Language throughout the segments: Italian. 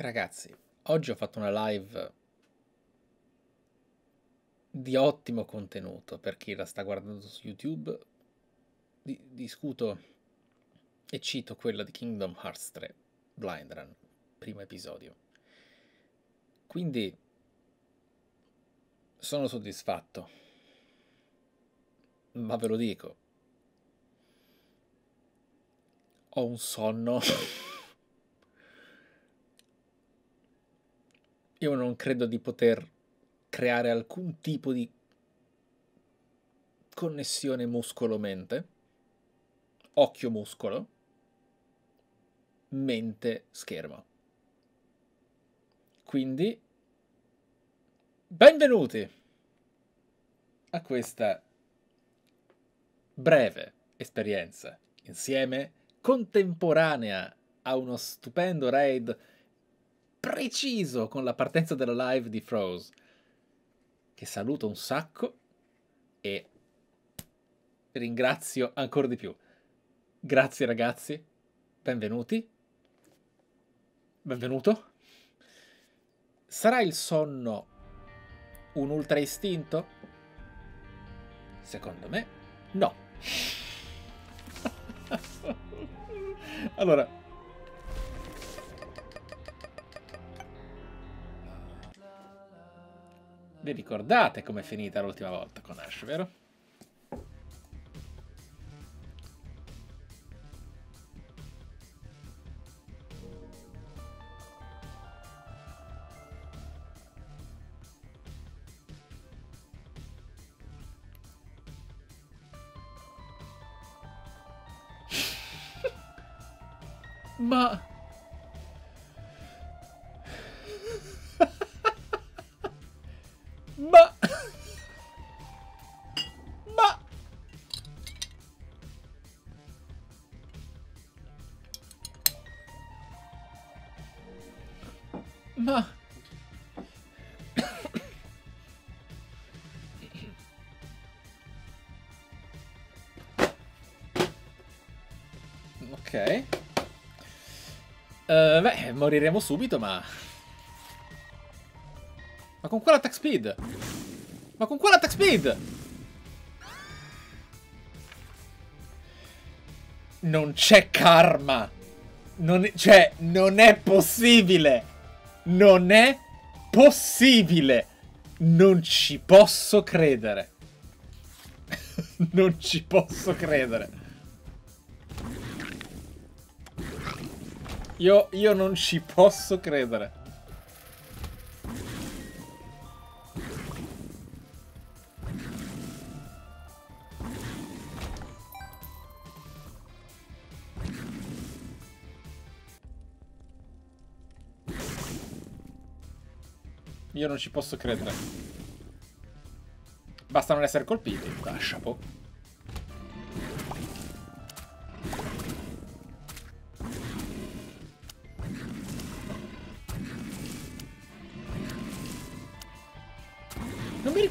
Ragazzi, oggi ho fatto una live di ottimo contenuto per chi la sta guardando su YouTube. Di- discuto e cito quella di Kingdom Hearts 3, Blind Run, primo episodio. Quindi sono soddisfatto, ma ve lo dico, ho un sonno. Io non credo di poter creare alcun tipo di connessione muscolo-mente, occhio-muscolo, mente-schermo. Quindi, benvenuti a questa breve esperienza insieme, contemporanea a uno stupendo raid preciso con la partenza della live di Froze, che saluto un sacco e ringrazio ancora di più. Grazie ragazzi, benvenuti. Benvenuto. Sarà il sonno un ultra istinto? Secondo me no. allora, Vi ricordate com'è finita l'ultima volta con Ash, vero? Beh, moriremo subito, ma... Ma con quale attack speed? Ma con quale attack speed? Non c'è karma. Non è, cioè, non è possibile. Non è possibile. Non ci posso credere. non ci posso credere. Io, io non ci posso credere. Io non ci posso credere. Basta non essere colpiti. Ah, chapeau.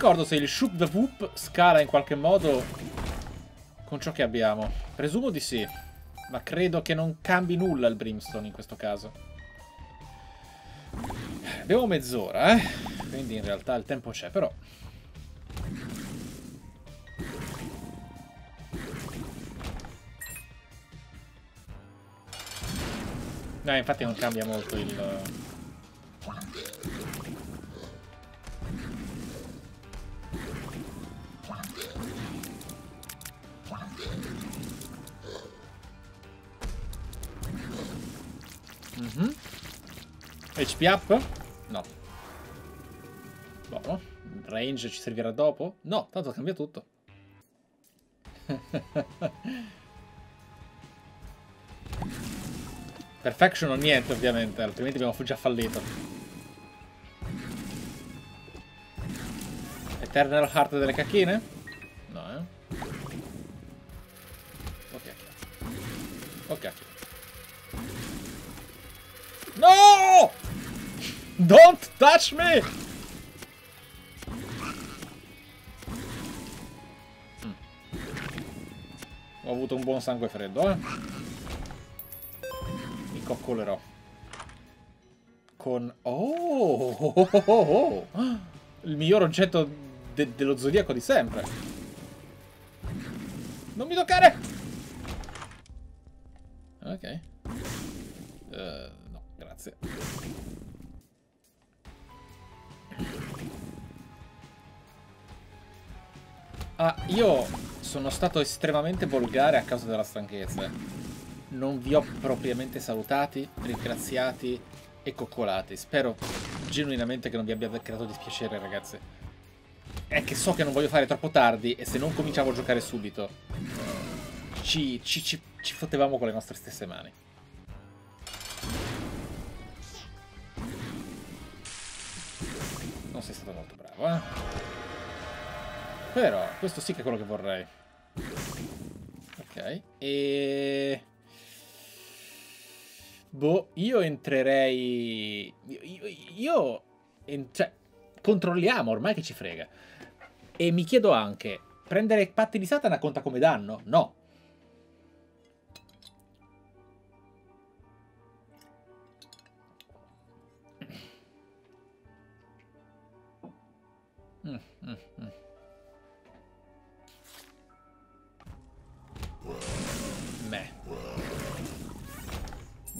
Ricordo se il Shoot the Whoop scala in qualche modo con ciò che abbiamo. Presumo di sì. Ma credo che non cambi nulla il Brimstone in questo caso. Abbiamo mezz'ora, eh? Quindi in realtà il tempo c'è, però... No, infatti non cambia molto il... HP up? No. Buono. Range ci servirà dopo? No, tanto cambia tutto. Perfection o niente, ovviamente, altrimenti abbiamo già fallito. Eternal Heart delle cacchine? No, eh? Ok. Ok. No! Don't touch me! Ho avuto un buon sangue freddo, eh? Mi coccolerò. con... Oh, oh, oh, oh, oh. Il miglior oggetto de dello zodiaco di sempre. Non mi toccare! Ok. Uh, no, grazie. Ah, io sono stato estremamente volgare a causa della stanchezza. Non vi ho propriamente salutati, ringraziati e coccolati. Spero genuinamente che non vi abbia creato dispiacere, ragazzi. È che so che non voglio fare troppo tardi e se non cominciamo a giocare subito ci, ci, ci, ci fottevamo con le nostre stesse mani. Stato molto bravo, eh? Però, questo sì che è quello che vorrei. Ok, e... Boh, io entrerei... Io... io en... Cioè, controlliamo, ormai che ci frega. E mi chiedo anche, prendere patti di Satana conta come danno? No.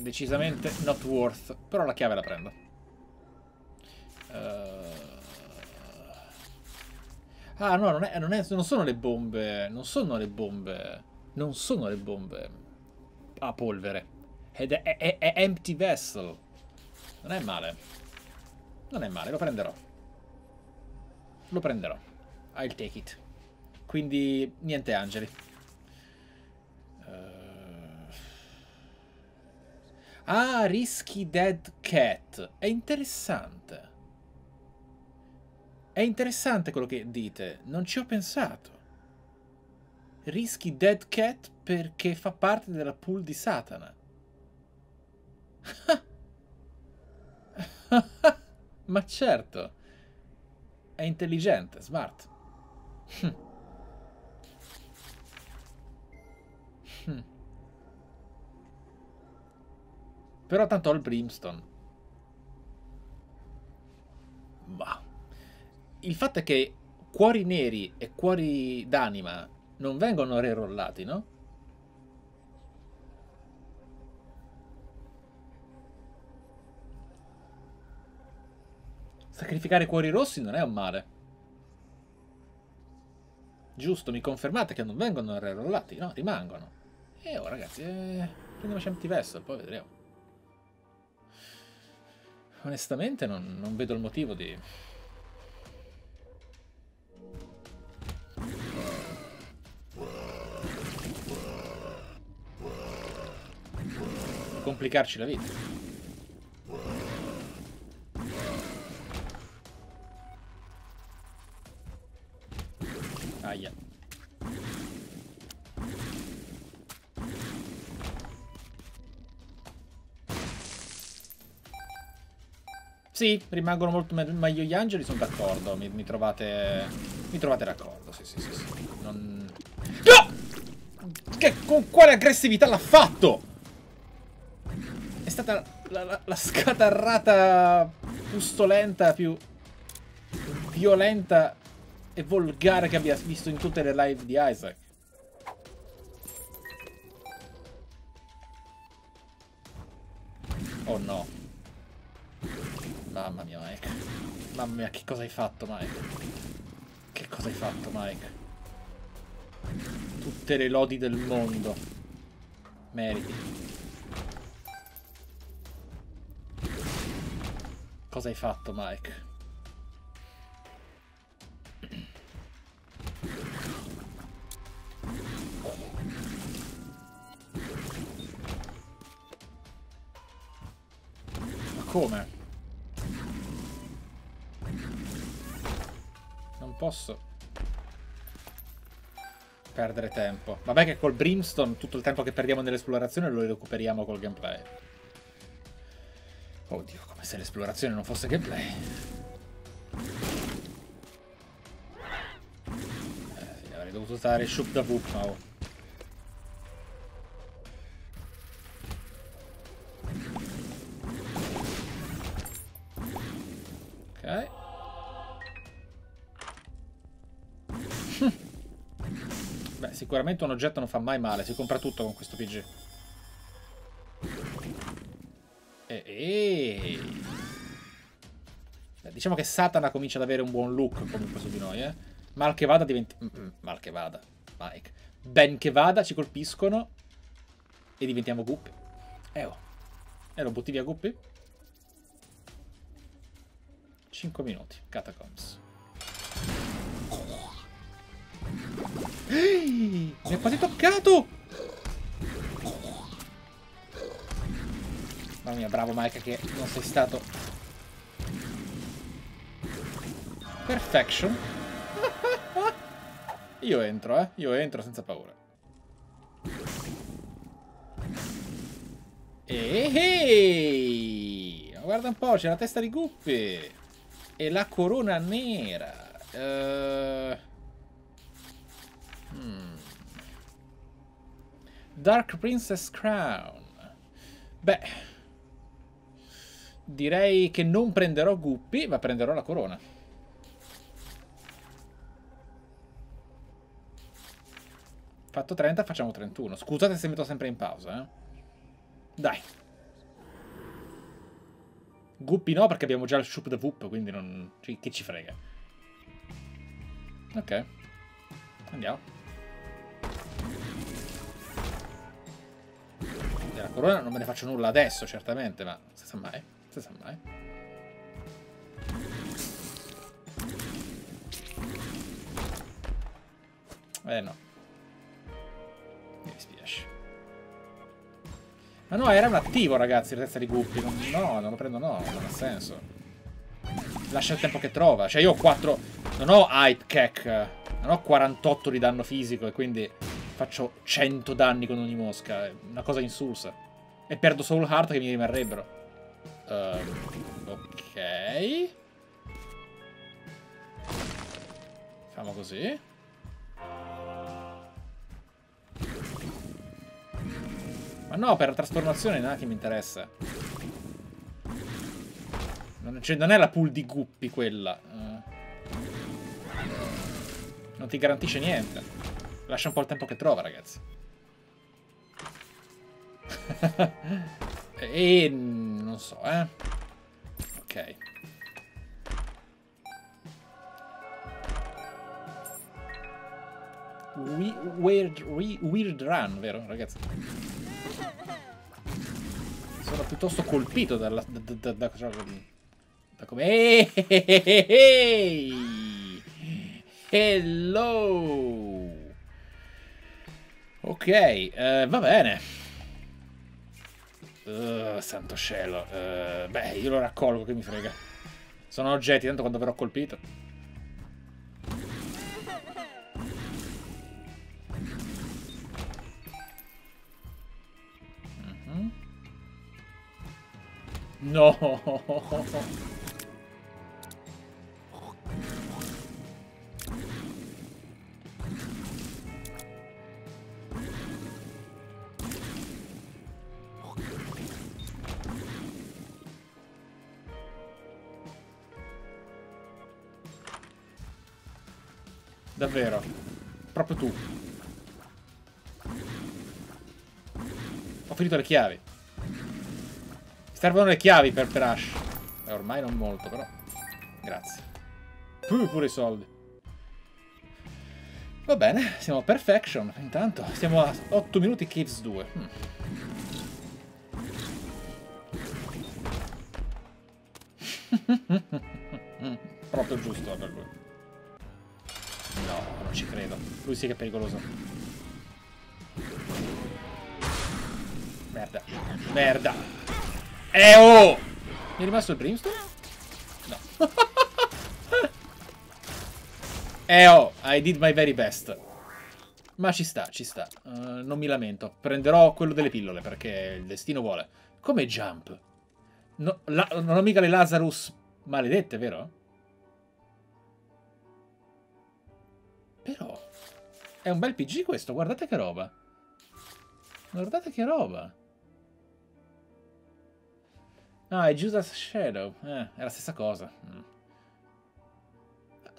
Decisamente not worth. Però la chiave la prendo. Uh... Ah, no, non, è, non, è, non sono le bombe. Non sono le bombe. Non sono le bombe a polvere. Ed è, è, è empty vessel. Non è male. Non è male, lo prenderò. Lo prenderò. I'll take it. Quindi, niente angeli. Ah, Risky Dead Cat. È interessante. È interessante quello che dite. Non ci ho pensato. Risky Dead Cat perché fa parte della pool di Satana. Ma certo. È intelligente, smart. Però tanto ho il Brimstone. Ma il fatto è che cuori neri e cuori d'anima non vengono rerollati, no? Sacrificare cuori rossi non è un male. Giusto, mi confermate che non vengono rerollati? No, rimangono. E oh ragazzi, eh, prendiamoci Empty Vessel, poi vedremo. Onestamente non, non vedo il motivo di... complicarci la vita. Aia. Sì, rimangono molto meglio gli angeli, sono d'accordo. Mi, mi, trovate. Mi trovate d'accordo. Sì, sì, sì, sì. Non. No! Che, con quale aggressività l'ha fatto? È stata la, la, la scatarrata pustolenta più violenta e volgare che abbia visto in tutte le live di Isaac. Oh no. Mamma mia, Mike. Mamma mia, che cosa hai fatto, Mike? Che cosa hai fatto, Mike? Tutte le lodi del mondo. Meriti. Cosa hai fatto, Mike? come? Posso perdere tempo. Vabbè che col Brimstone tutto il tempo che perdiamo nell'esplorazione lo recuperiamo col gameplay. Oddio, come se l'esplorazione non fosse gameplay. Eh, avrei dovuto usare Shoop da Book Ok. Sicuramente un oggetto non fa mai male. Si compra tutto con questo PG. E, diciamo che Satana comincia ad avere un buon look comunque su di noi, eh. Mal che vada diventi... Mm -mm, mal che vada. Mike. Ben che vada, ci colpiscono. E diventiamo guppi. Eh oh. E lo butti via guppi? 5 minuti. Catacombs. Ehi! Mi è quasi toccato! Mamma mia, bravo Mike che non sei stato... Perfection. Io entro, eh. Io entro senza paura. Ehi! Guarda un po', c'è la testa di Guppy. E la corona nera. Uh... Dark Princess Crown. Beh, direi che non prenderò Guppy, ma prenderò la corona. Fatto 30, facciamo 31. Scusate se metto sempre in pausa, eh. Dai. Guppy no, perché abbiamo già il Shoop the Whoop, quindi non... Che ci frega. Ok. Andiamo. Della corona non me ne faccio nulla adesso, certamente, ma se sa mai, se sa mai. Eh no. Mi dispiace. Ma no, era un attivo, ragazzi, la testa di Guppy. No, non lo prendo, no, non ha senso. Lascia il tempo che trova. Cioè, io ho 4... Non ho Hype Kek. Non ho 48 di danno fisico e quindi Faccio 100 danni con ogni mosca. È una cosa insulsa. E perdo Soul Heart che mi rimarrebbero. Uh, ok. Facciamo così. Ma no, per la trasformazione non è che mi interessa. Non, cioè, non è la pool di guppi quella. Uh. Non ti garantisce niente. Lascia un po' il tempo che trova, ragazzi. e non so, eh. Ok. We, weird, we, weird run, vero, ragazzi? Sono piuttosto colpito dalla, da, da, da, da, da come... Ehi! Hello! Ok, eh, va bene. Uh, santo cielo. Uh, beh, io lo raccolgo, che mi frega. Sono oggetti, tanto quando verrò colpito. Mm -hmm. No! Davvero. Proprio tu. Ho finito le chiavi. Servono le chiavi per Trash. Eh, ormai non molto, però. Grazie. Uh, pure i soldi. Va bene, siamo a Perfection. Intanto, siamo a 8 minuti Caves 2. Mm. Proprio giusto per lui. No, non ci credo. Lui sì che è pericoloso. Merda. Merda. Eh oh! Mi è rimasto il brimstone? No. eh oh, I did my very best. Ma ci sta, ci sta. Uh, non mi lamento. Prenderò quello delle pillole perché il destino vuole. Come jump? No, la, non ho mica le Lazarus maledette, vero? Però è un bel PG questo, guardate che roba. Guardate che roba. No, è Judas Shadow. Eh, è la stessa cosa. Mm.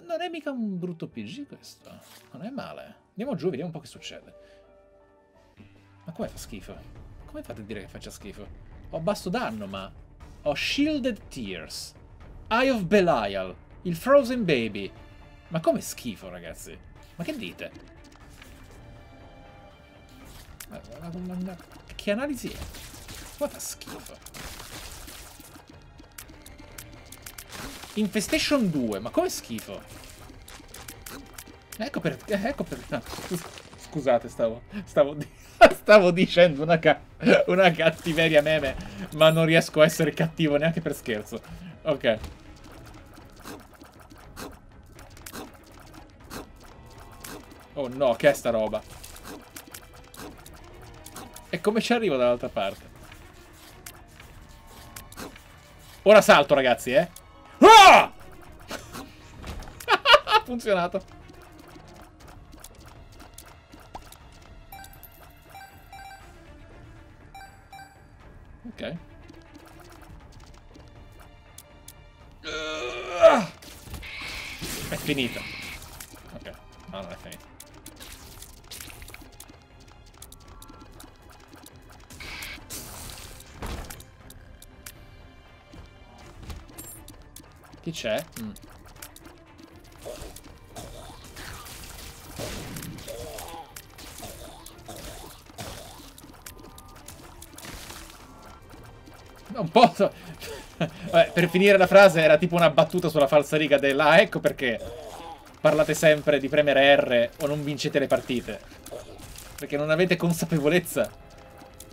non è mica un brutto PG questo. Non è male. Andiamo giù, vediamo un po' che succede. Ma come fa schifo? Come fate a dire che faccia schifo? Ho basso danno, ma... Ho Shielded Tears. Eye of Belial. Il Frozen Baby. Ma come schifo, ragazzi? Ma che dite? Che analisi è? Fa schifo? Infestation 2, ma come schifo? Ecco per... Ecco per... No, scusate, stavo... Stavo, stavo dicendo una, ca una cattiveria meme, ma non riesco a essere cattivo neanche per scherzo. Ok. Oh no, che è sta roba? E come ci arrivo dall'altra parte? Ora salto, ragazzi, eh? Ah! Ha funzionato. C'è? Mm. Un po'... Vabbè, per finire la frase era tipo una battuta sulla falsariga della... Ah, ecco perché parlate sempre di premere R o non vincete le partite. Perché non avete consapevolezza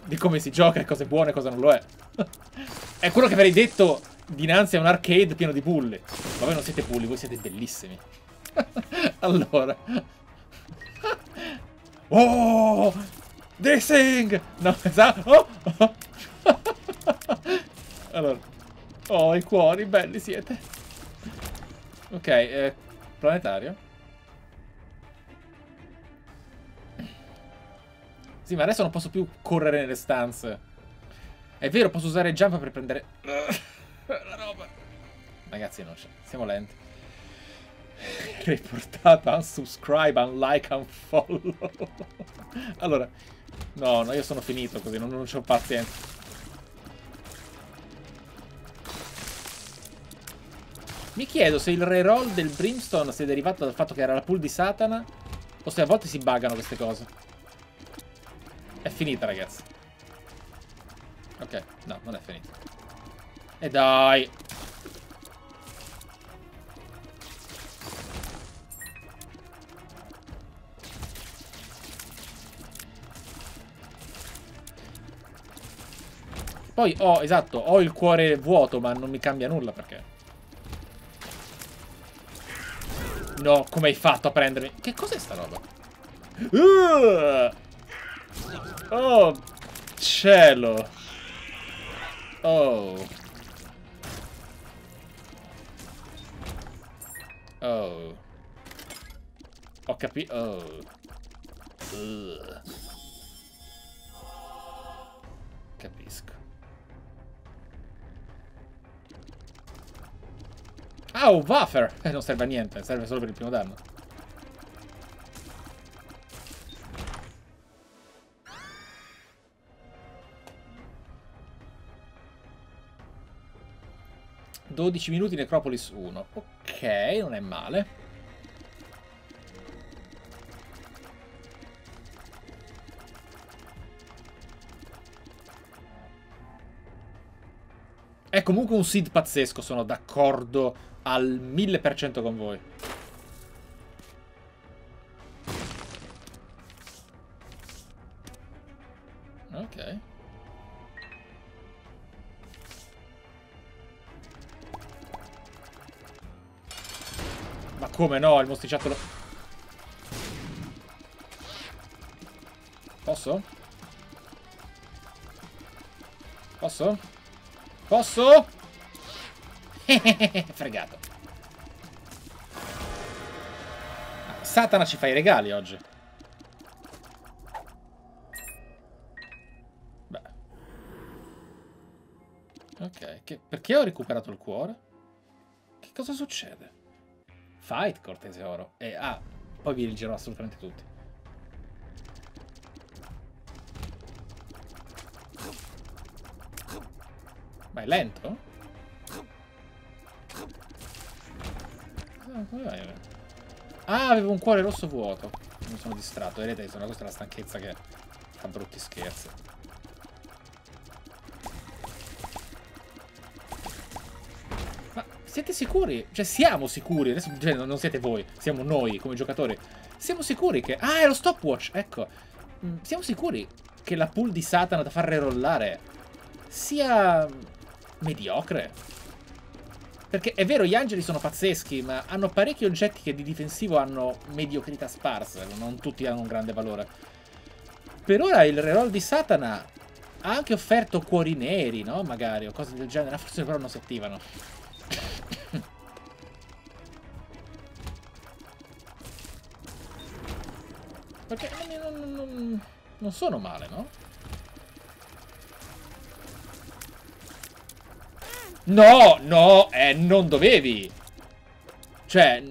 di come si gioca e cosa è buono e cosa non lo è. è quello che avrei detto dinanzi a un arcade pieno di bulli. Ma voi non siete bulli, voi siete bellissimi. allora. oh! Dressing! No, esatto. Oh! allora. Oh, i cuori, belli siete. Ok, eh, planetario. Sì, ma adesso non posso più correre nelle stanze. È vero, posso usare jump per prendere... La roba. Ragazzi, non c'è. Siamo lenti. Riportata, unsubscribe, unlike, unfollow. allora, no, no, io sono finito così, non, non ho pazienza. Mi chiedo se il reroll del Brimstone sia derivato dal fatto che era la pool di Satana o se a volte si buggano queste cose. È finita, ragazzi. Ok, no, non è finita. E dai. Poi ho, esatto, ho il cuore vuoto, ma non mi cambia nulla perché... No, come hai fatto a prendermi? Che cos'è sta roba? Uh! Oh, cielo. Oh. Oh. Ho capito. Oh. Uh. Capisco. Ah, un buffer! Eh, non serve a niente, serve solo per il primo danno. Dodici minuti Necropolis 1. Ok, non è male. È comunque un seed pazzesco, sono d'accordo al 1000% con voi. Come no, il mostriciattolo... Posso? Posso? Posso? Fregato. Satana ci fa i regali oggi. Beh. Ok, che, perché ho recuperato il cuore? Che cosa succede? Fight, cortese oro. E ah, poi vi leggerò assolutamente tutti. Ma è lento? Ah, avevo un cuore rosso vuoto. Mi sono distratto. Vedete, sono questa è la stanchezza che fa brutti scherzi. Siete sicuri? Cioè, siamo sicuri. Adesso cioè, non siete voi, siamo noi come giocatori. Siamo sicuri che... Ah, è lo stopwatch, ecco. Mm, siamo sicuri che la pool di Satana da far rerollare sia mediocre. Perché è vero, gli angeli sono pazzeschi, ma hanno parecchi oggetti che di difensivo hanno mediocrità sparse, non tutti hanno un grande valore. Per ora il reroll di Satana ha anche offerto cuori neri, no? Magari, o cose del genere, forse però non si attivano. Perché non, non, non sono male, no? No, no, eh, non dovevi. Cioè,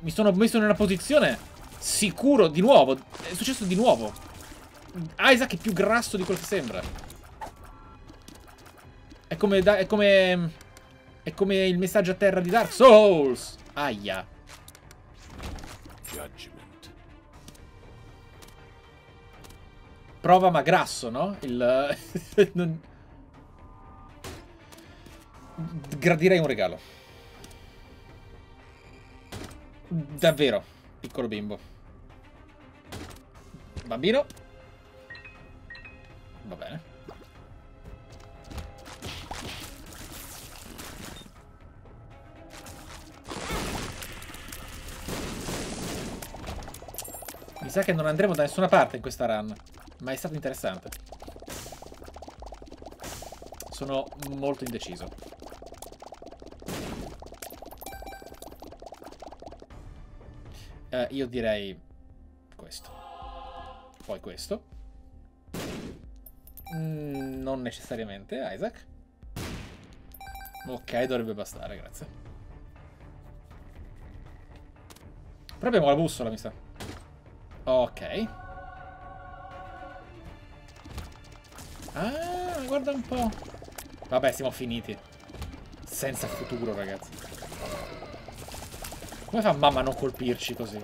mi sono messo in una posizione sicuro, di nuovo. È successo di nuovo. Isaac è più grasso di quello che sembra. È come, è come... È come il messaggio a terra di Dark Souls. Aia. Prova ma grasso, no? Il... non... Gradirei un regalo. Davvero, piccolo bimbo. Bambino. Va bene. Mi sa che non andremo da nessuna parte in questa run, ma è stato interessante. Sono molto indeciso. Eh, io direi questo. Poi questo. Mm, non necessariamente, Isaac. Ok, dovrebbe bastare, grazie. Però abbiamo la bussola, mi sa. Ok. Ah, guarda un po'. Vabbè, siamo finiti. Senza futuro, ragazzi. Come fa mamma a non colpirci così?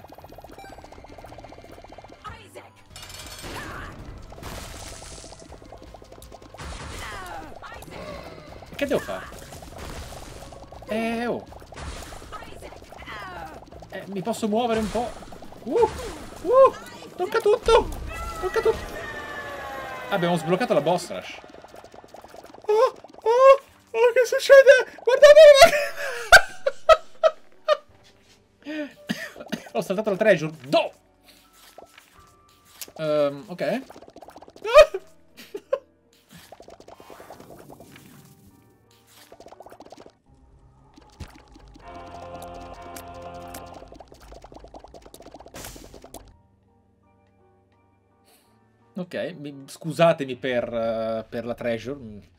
Che devo fare? Eh, oh. Eh, mi posso muovere un po'? Uh, uh, tocca tutto! Tocca tutto! Abbiamo sbloccato la boss rush. Oh, oh, oh, che succede? Guardate! Ho saltato la treasure. Do! Um, ok. Scusatemi per, uh, per la treasure.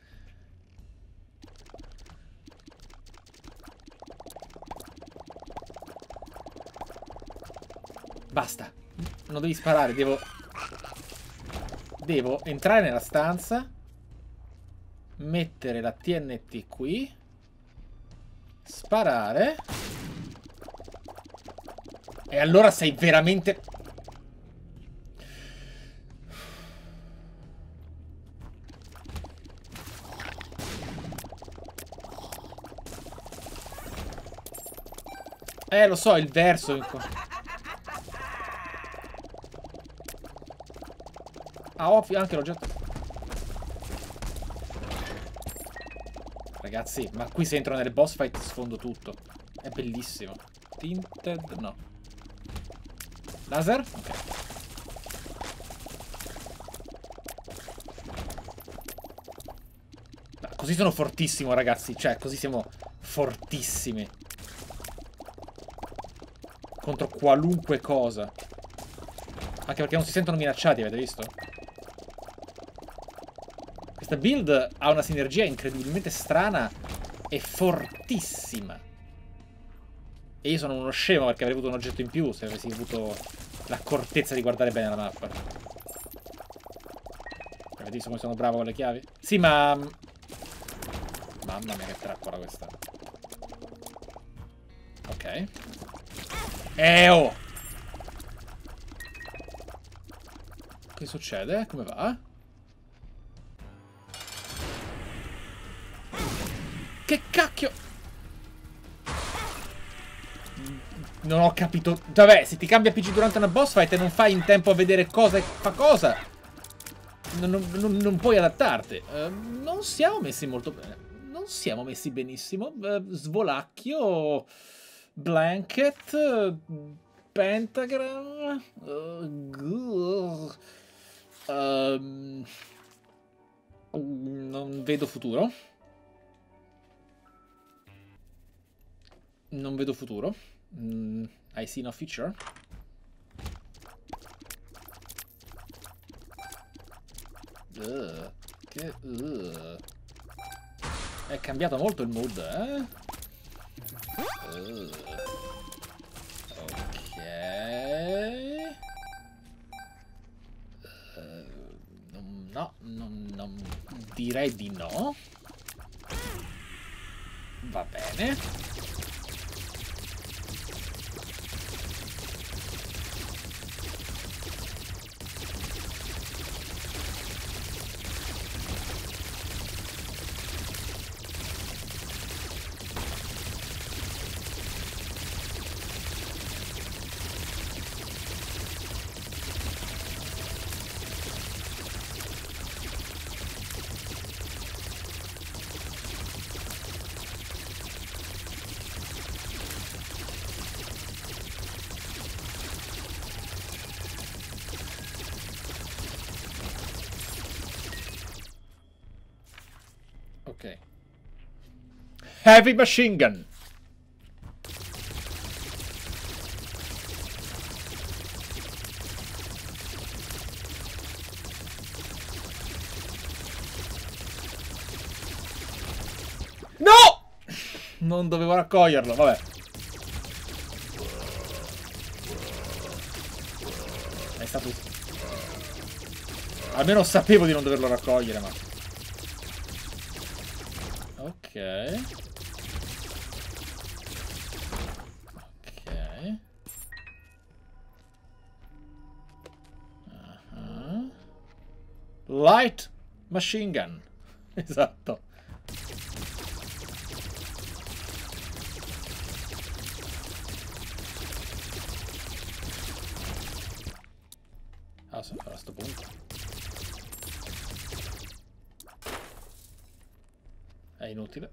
Basta. Non devi sparare, devo... Devo entrare nella stanza. Mettere la TNT qui. Sparare. E allora sei veramente... Eh, lo so, il verso... Ah, ovvio, anche l'oggetto. Ragazzi, ma qui se entro nelle boss fight sfondo tutto. È bellissimo. Tinted, no. Laser? Ok. così sono fortissimo, ragazzi. Cioè, così siamo fortissimi. Contro qualunque cosa. Anche perché non si sentono minacciati, avete visto? Questa build ha una sinergia incredibilmente strana e fortissima. E io sono uno scemo perché avrei avuto un oggetto in più se avessi avuto l'accortezza di guardare bene la mappa. Avete visto come sono bravo con le chiavi? Sì, ma... Mamma mia che trappola questa. Ok. Eh oh! Che succede? Come va? Che cacchio? Non ho capito. Vabbè, se ti cambia PG durante una boss fight e non fai in tempo a vedere cosa fa cosa, non, non, non puoi adattarti. Uh, non siamo messi molto bene. Non siamo messi benissimo. Uh, svolacchio, blanket, pentagram. Uh, non vedo futuro. Non vedo futuro. Mm, I see no future. Uh, che... Uh. È cambiato molto il mood, eh? Uh, no, non direi di no. Va bene. Heavy machine gun. No! Non dovevo raccoglierlo, vabbè. È stato... Almeno sapevo di non doverlo raccogliere, ma... Ok. Machine Gun. Esatto. Ah, se farà sto punto. È inutile.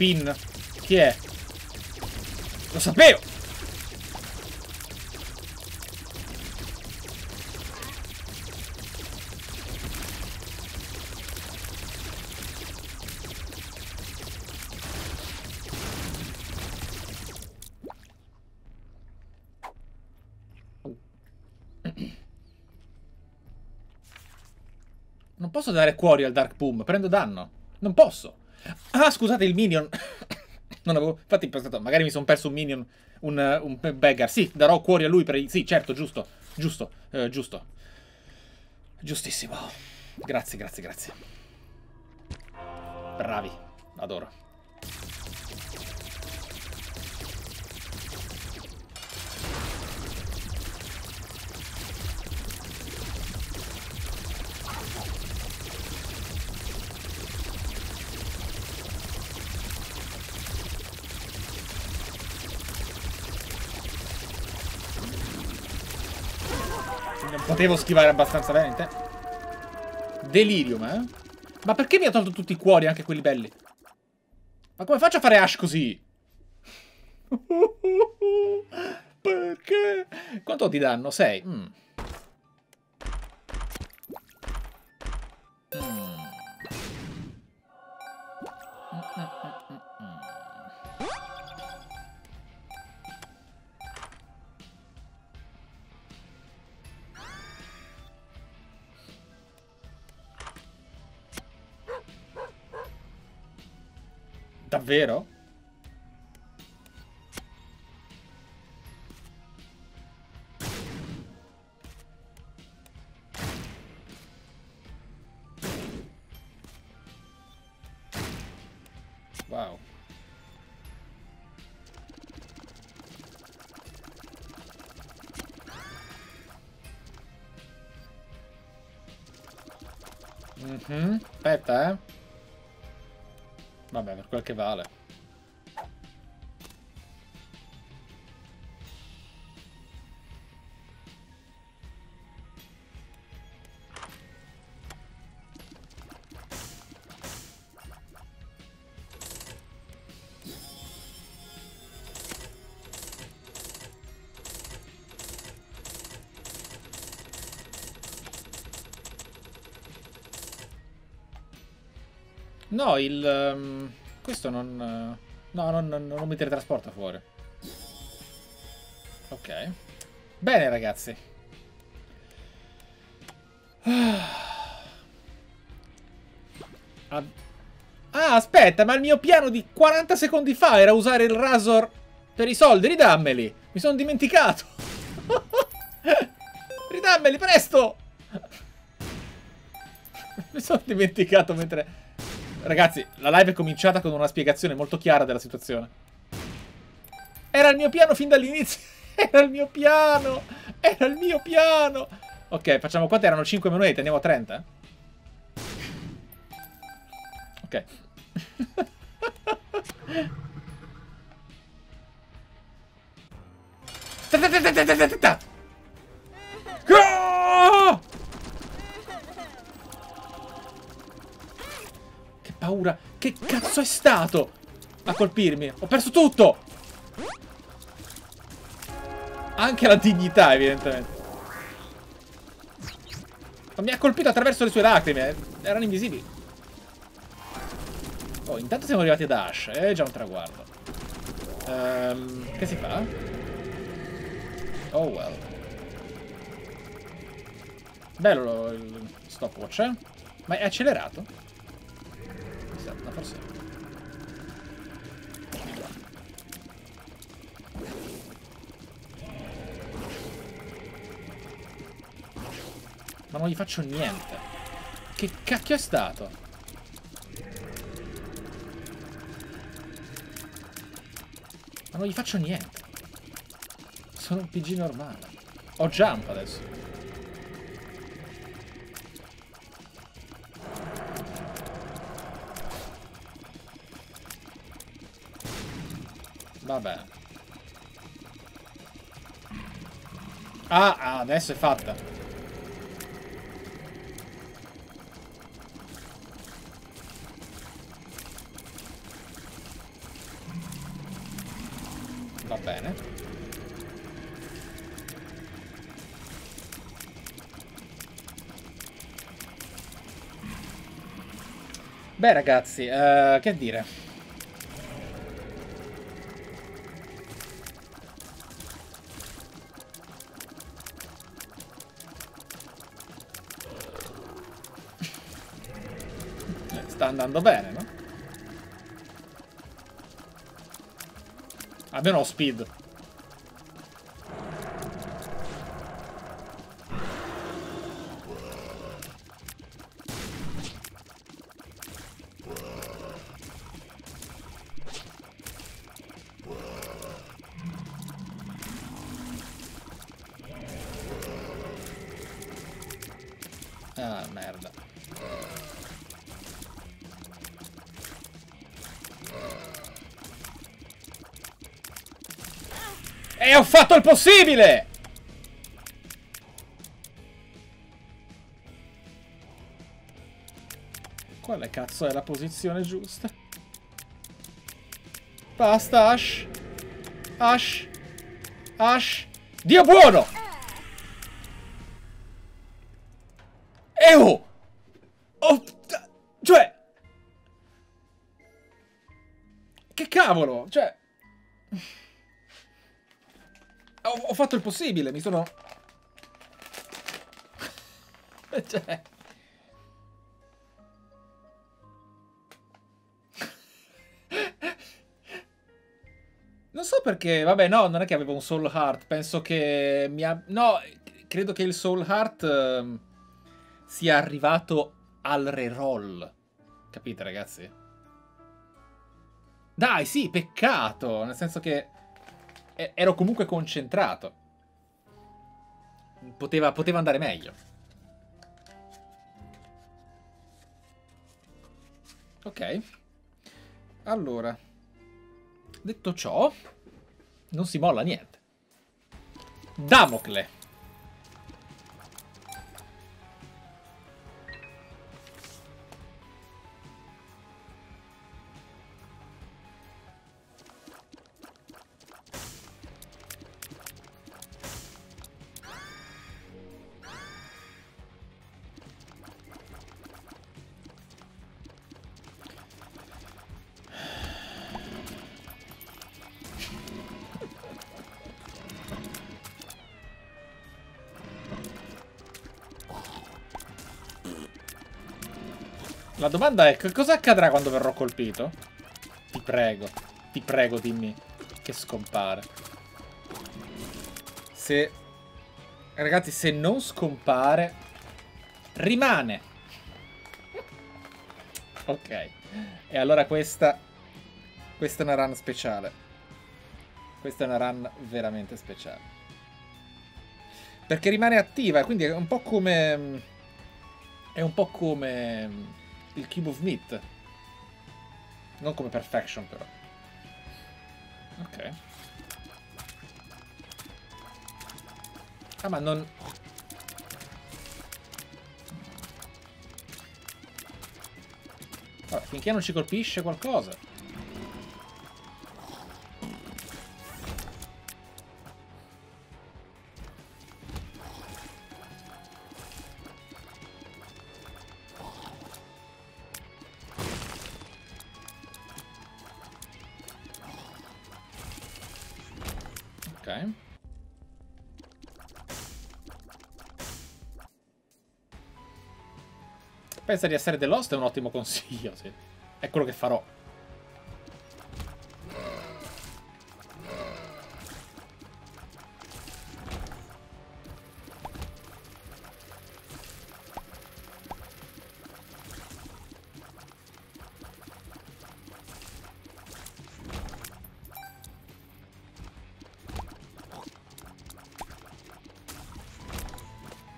Pin. Chi è? Lo sapevo! Non posso dare cuori al Dark Boom, prendo danno. Non posso. Ah, scusate, il minion. non avevo... Infatti pensato, magari mi sono perso un minion, un, un beggar. Sì, darò cuori a lui per... Sì, certo, giusto. Giusto, eh, giusto. Giustissimo. Grazie, grazie, grazie. Bravi. Adoro. non potevo schivare abbastanza bene te. Delirium, eh? Ma perché mi ha tolto tutti i cuori, anche quelli belli? Ma come faccio a fare Ash così? perché? Quanto ti danno? 6. Mm. Davvero? Quel che vale. No, il... Um, questo non... No, non, non, non mi teletrasporta fuori. Ok. Bene, ragazzi. Ah, aspetta, ma il mio piano di 40 secondi fa era usare il Razor per i soldi. Ridammeli. Mi sono dimenticato. Ridammeli, presto. Mi sono dimenticato mentre... Ragazzi, la live è cominciata con una spiegazione molto chiara della situazione. Era il mio piano fin dall'inizio. Era il mio piano. Era il mio piano. Ok, facciamo quante erano 5 monete, andiamo a 30. Ok. ta ta ta ta ta ta ta paura. Che cazzo è stato? A colpirmi. Ho perso tutto. Anche la dignità, evidentemente. Ma mi ha colpito attraverso le sue lacrime. Erano invisibili. Oh, intanto siamo arrivati ad Ash. È già un traguardo. Um, che si fa? Oh well. Bello il stopwatch, eh? Ma è accelerato? Ma forse... Ma non gli faccio niente. Che cacchio è stato? Ma non gli faccio niente. Sono un PG normale. Ho jump adesso. Vabbè. Ah, ah, adesso è fatta. Va bene. Beh ragazzi, uh, che dire? Andando bene, no? Almeno ho speed. fatto il possibile! Quale cazzo è la posizione giusta? Basta, Ash. Ash. Ash. Dio buono! E Ew! Fatto il possibile, mi sono... cioè... Non so perché, vabbè, no, non è che avevo un Soul Heart, penso che mi ha... No, credo che il Soul Heart uh, sia arrivato al reroll. Capite, ragazzi? Dai, sì, peccato, nel senso che ero comunque concentrato. Poteva, poteva andare meglio. Ok. Allora. Detto ciò, non si molla niente. Damocle. La domanda è, cosa accadrà quando verrò colpito? Ti prego, ti prego dimmi che scompare. Se... Ragazzi, se non scompare, rimane. ok. E allora questa... Questa è una run speciale. Questa è una run veramente speciale. Perché rimane attiva, quindi è un po' come... È un po' come il Cube of Meat. Non come Perfection, però. Ok. Ah, ma non... Vabbè, finché non ci colpisce qualcosa. Pensa di essere The Lost è un ottimo consiglio, sì. È quello che farò.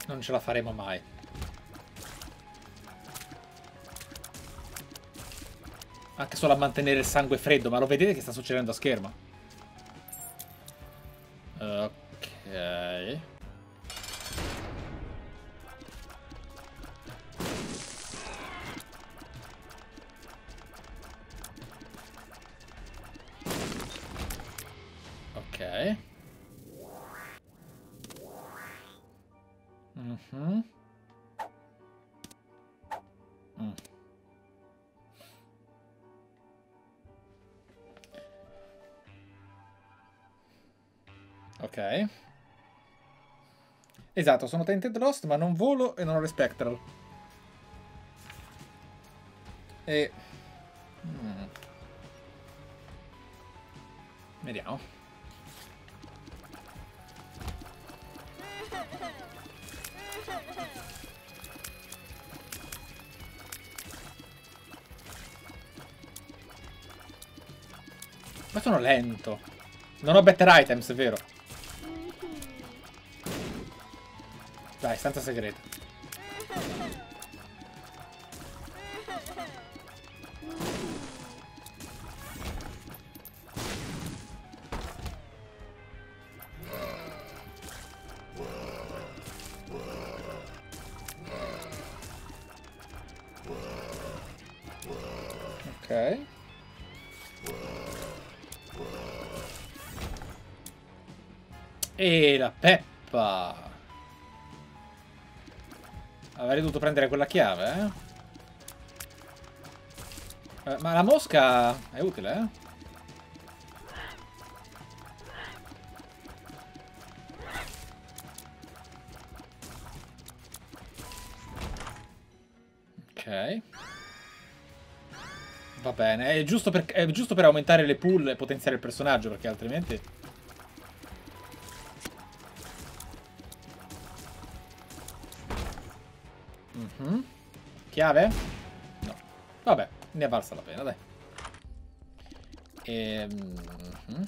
Non ce la faremo mai. Solo a mantenere il sangue freddo, ma lo vedete che sta succedendo a schermo? Esatto, sono Tainted Lost, ma non volo e non ho le Spectral. E... Hmm. Vediamo. Ma sono lento. Non ho better items, vero. Dai, stanza segreta. Ok. E la peppa. Avrei dovuto prendere quella chiave, eh? eh ma la mosca è utile, eh? Ok. Va bene, è giusto, per, è giusto per aumentare le pool e potenziare il personaggio, perché altrimenti... Chiave? No. Vabbè, ne è valsa la pena, dai. Ehm... Mm -hmm.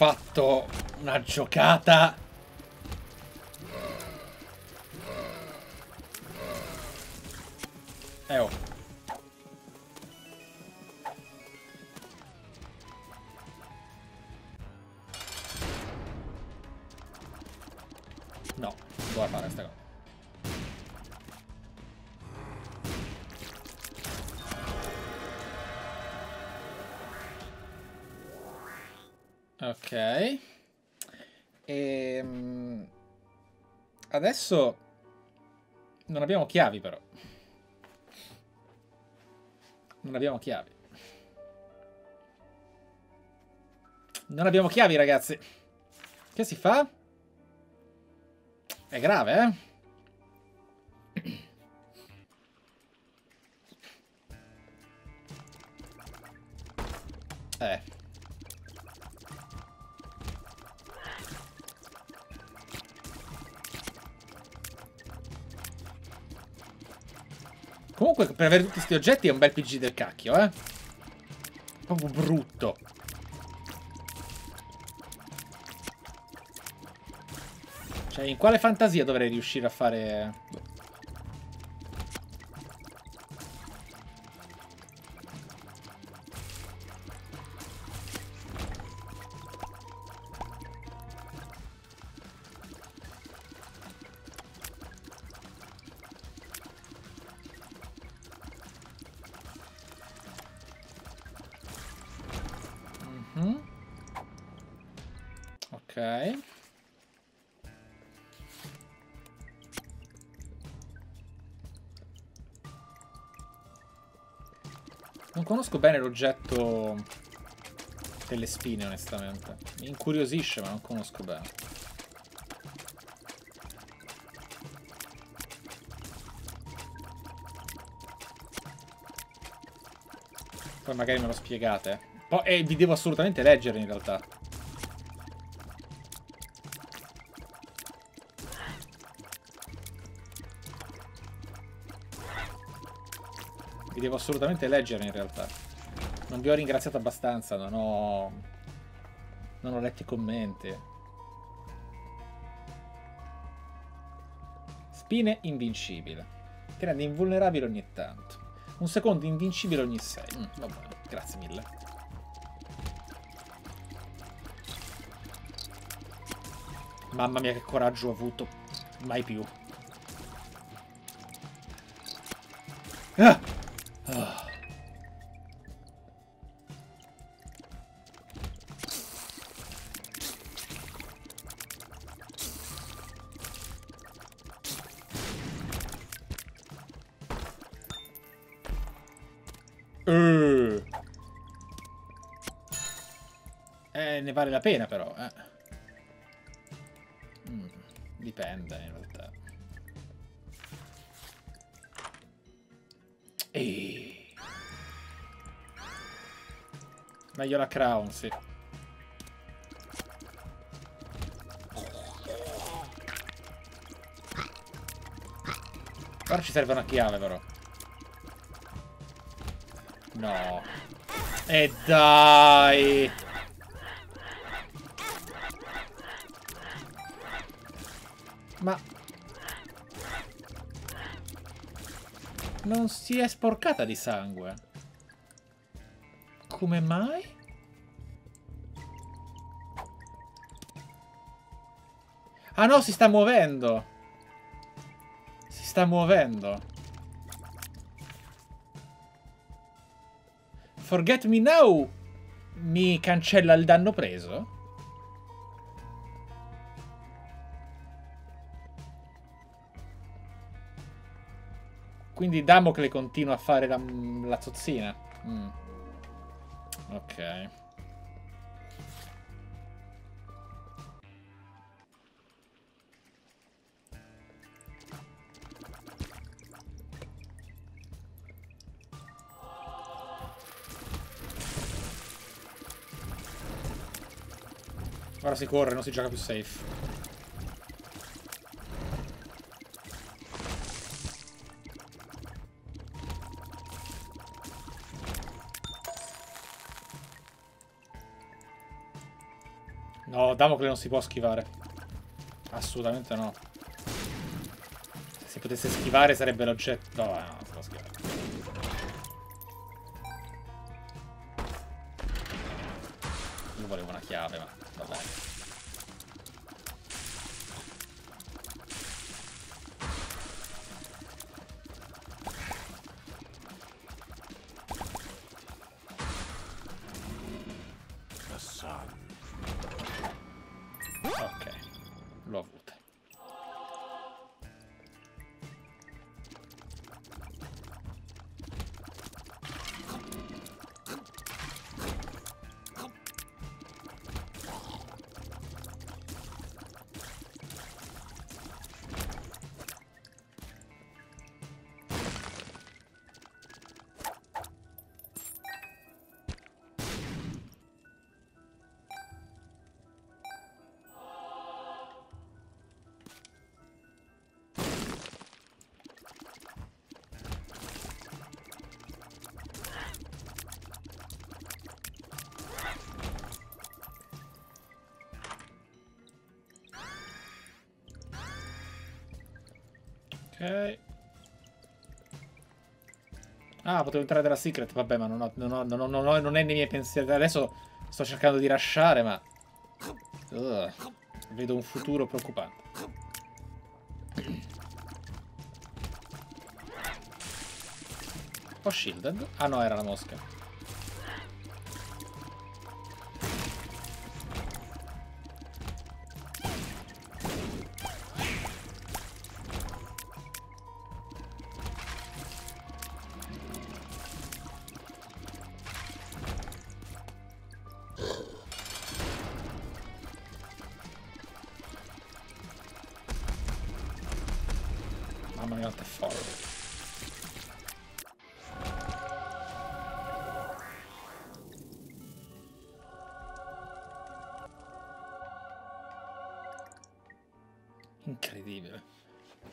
fatto una giocata adesso non abbiamo chiavi però. Non abbiamo chiavi. Non abbiamo chiavi ragazzi. Che si fa? È grave, eh? Per avere tutti questi oggetti è un bel PG del cacchio, eh. Proprio brutto. Cioè, in quale fantasia dovrei riuscire a fare... conosco bene l'oggetto delle spine, onestamente. Mi incuriosisce, ma non conosco bene. Poi magari me lo spiegate. Poi, eh, vi devo assolutamente leggere, in realtà. Vi devo assolutamente leggere in realtà. Non vi ho ringraziato abbastanza, non ho... Non ho letto i commenti. Spine invincibile. Ti rende invulnerabile ogni tanto. Un secondo invincibile ogni 6. Mm, va bene, grazie mille. Mamma mia che coraggio ho avuto. Mai più. Ah! Eh, ne vale la pena però, eh. Mm, dipende in realtà. Ehi. Meglio la crown, sì. Ora ci serve una chiave però. No. E eh dai! Ma... Non si è sporcata di sangue. Come mai? Ah no, si sta muovendo! Si sta muovendo. Forget Me Now mi cancella il danno preso? Quindi Damocle continua a fare la, la zozzina. Mm. Ok. Ora si corre, non si gioca più safe. No, Damocle non si può schivare. Assolutamente no. Se si potesse schivare sarebbe l'oggetto... No, no, Ah, potevo entrare dalla secret. Vabbè, ma non, ho, non, ho, non, ho, non, è nei miei pensieri. Adesso sto cercando di lasciare, ma... Uh, vedo un futuro preoccupante. Ho shielded? Ah no, era la mosca.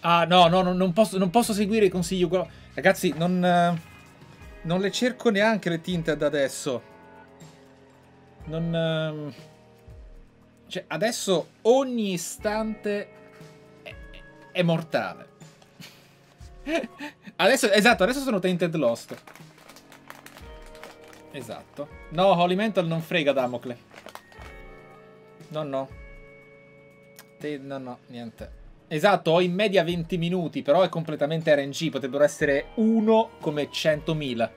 Ah, no, no, non posso, non posso seguire i consigli. Ragazzi, non, non le cerco neanche le tinte da adesso. Non... Ehm, cioè, adesso ogni istante è, è mortale. adesso, esatto, adesso sono Tainted Lost. Esatto. No, Holy Mental non frega Damocle. No, no. Te, no, no, niente. Esatto, ho in media 20 minuti, però è completamente RNG, potrebbero essere 1 come 100.000.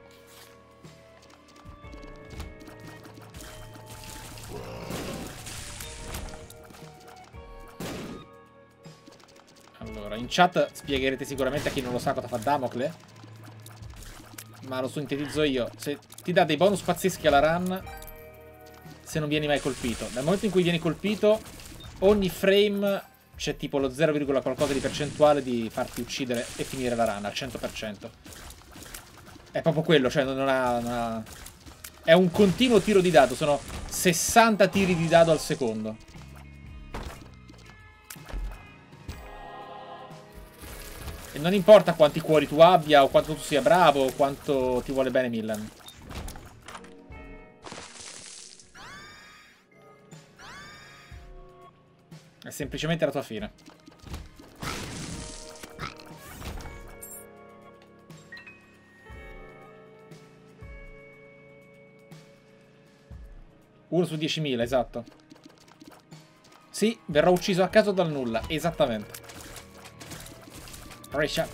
Allora, in chat spiegherete sicuramente a chi non lo sa cosa fa Damocle. Ma lo sintetizzo io. Se ti dà dei bonus pazzeschi alla run, se non vieni mai colpito. Dal momento in cui vieni colpito, ogni frame c'è tipo lo 0, qualcosa di percentuale di farti uccidere e finire la rana al 100%. È proprio quello, cioè non ha, non ha... È un continuo tiro di dado, sono 60 tiri di dado al secondo. E non importa quanti cuori tu abbia, o quanto tu sia bravo, o quanto ti vuole bene Millan. È semplicemente la tua fine. Uno su 10.000, esatto. Sì, verrò ucciso a caso dal nulla, esattamente.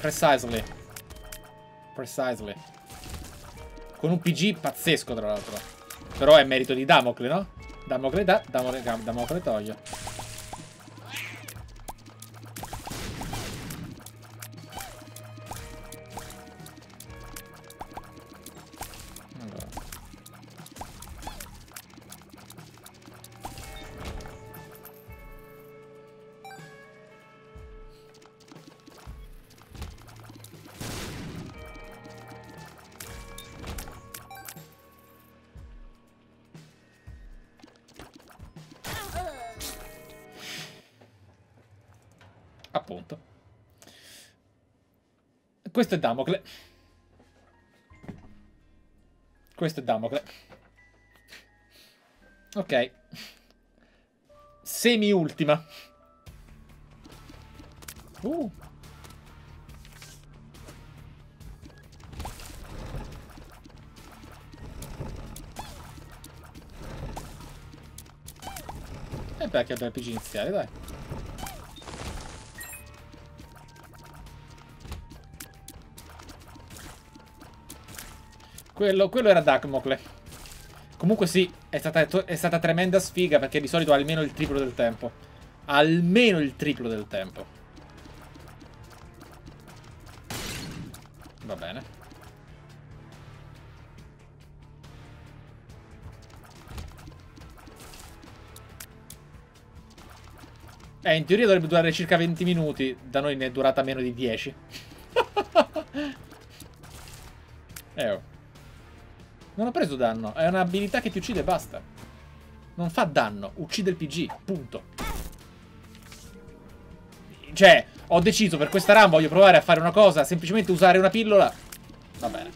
precisely. Precisely. Con un PG pazzesco, tra l'altro. Però è merito di Damocle, no? Damocle da, Damocle, Damocle toglie. Questo è Damocle. Questo è Damocle. Ok. Semi-ultima. Uh. E perché è per PG iniziale, dai. Quello, quello era Dagmocle. Comunque sì, è stata, è stata tremenda sfiga perché di solito ha almeno il triplo del tempo. Almeno il triplo del tempo. Va bene. Eh, in teoria dovrebbe durare circa 20 minuti. Da noi ne è durata meno di 10. eh oh. Non ho preso danno. È un'abilità che ti uccide e basta. Non fa danno. Uccide il PG. Punto. Cioè, ho deciso per questa run voglio provare a fare una cosa. Semplicemente usare una pillola. Va bene.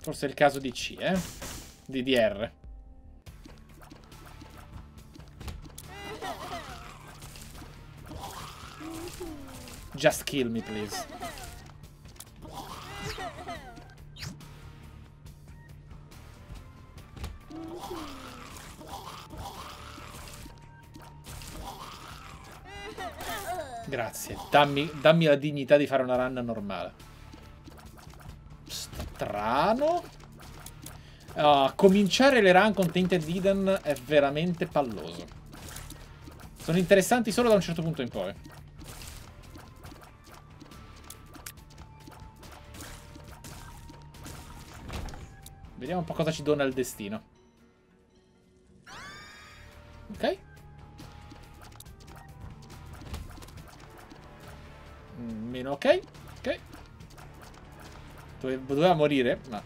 Forse è il caso di C, eh? Di DR. Just kill me, please. Grazie. Dammi, dammi, la dignità di fare una run normale. Strano. Uh, cominciare le run con Tainted Eden è veramente palloso. Sono interessanti solo da un certo punto in poi. Vediamo un po' cosa ci dona il destino. Ok. Meno ok. Ok. Dove, doveva morire, ma...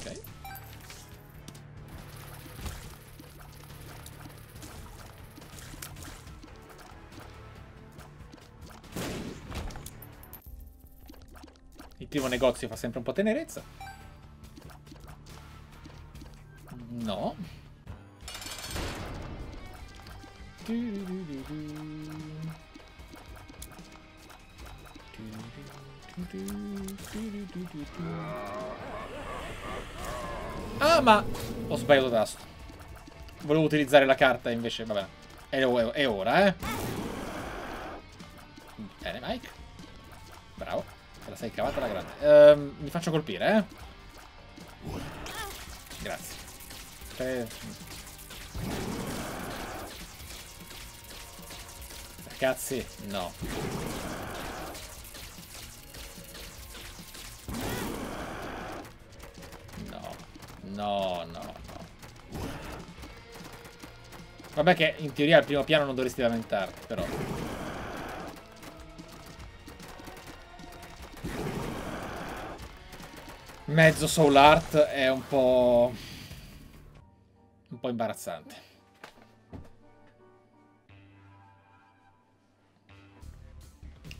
Ok. Il primo negozio fa sempre un po' tenerezza. Utilizzare la carta invece, vabbè. È, è ora, eh. Bene, Mike. Bravo. Te la sei cavata la grande. Uh, mi faccio colpire, eh. Grazie. Cioè... Ragazzi, no. No, no, Vabbè che in teoria al primo piano non dovresti lamentarti, però. Mezzo soul art è un po' un po' imbarazzante.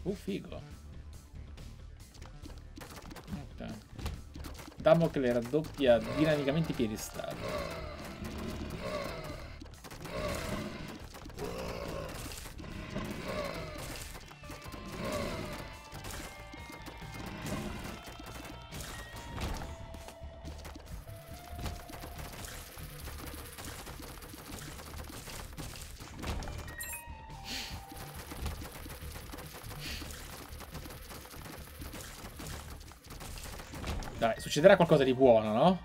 Uh, figo. Ok. Damocle raddoppia dinamicamente i piedistalli. Dai, succederà qualcosa di buono, no?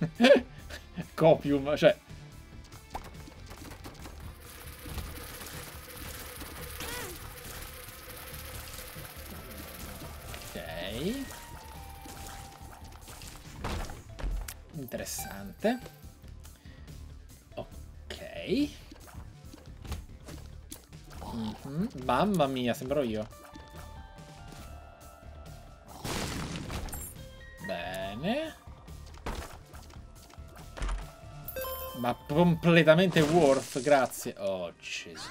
Copium, cioè... Mamma mia, sembro io. Bene. Ma completamente worth, grazie. Oh, Gesù.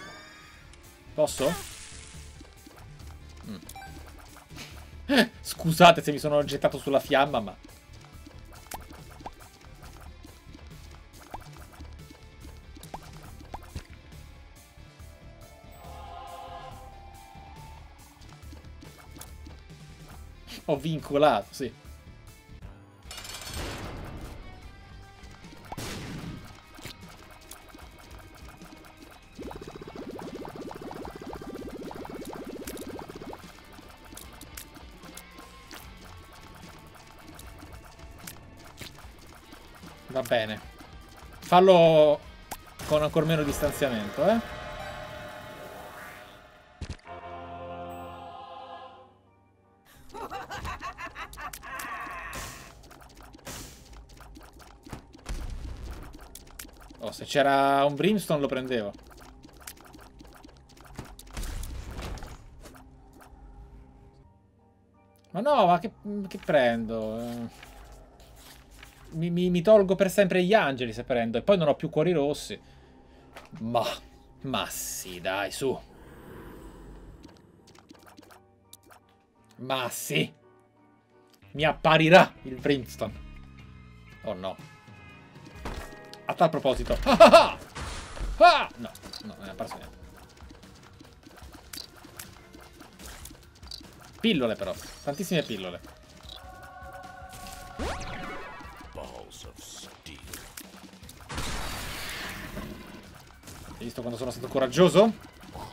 Posso? Mm. Scusate se mi sono gettato sulla fiamma, ma... Ho vincolato, sì. Va bene. Fallo con ancora meno distanziamento, eh. C'era un brimstone lo prendevo. Ma no, ma che, che prendo? Mi, mi, mi, tolgo per sempre gli angeli se prendo. E poi non ho più cuori rossi. Ma... Ma sì, dai, su. Ma sì. Mi apparirà il Brimstone. Oh no. A tal proposito. Ah, ah, ah! No, no, non è apparso niente. Pillole però. Tantissime pillole. Hai visto quando sono stato coraggioso?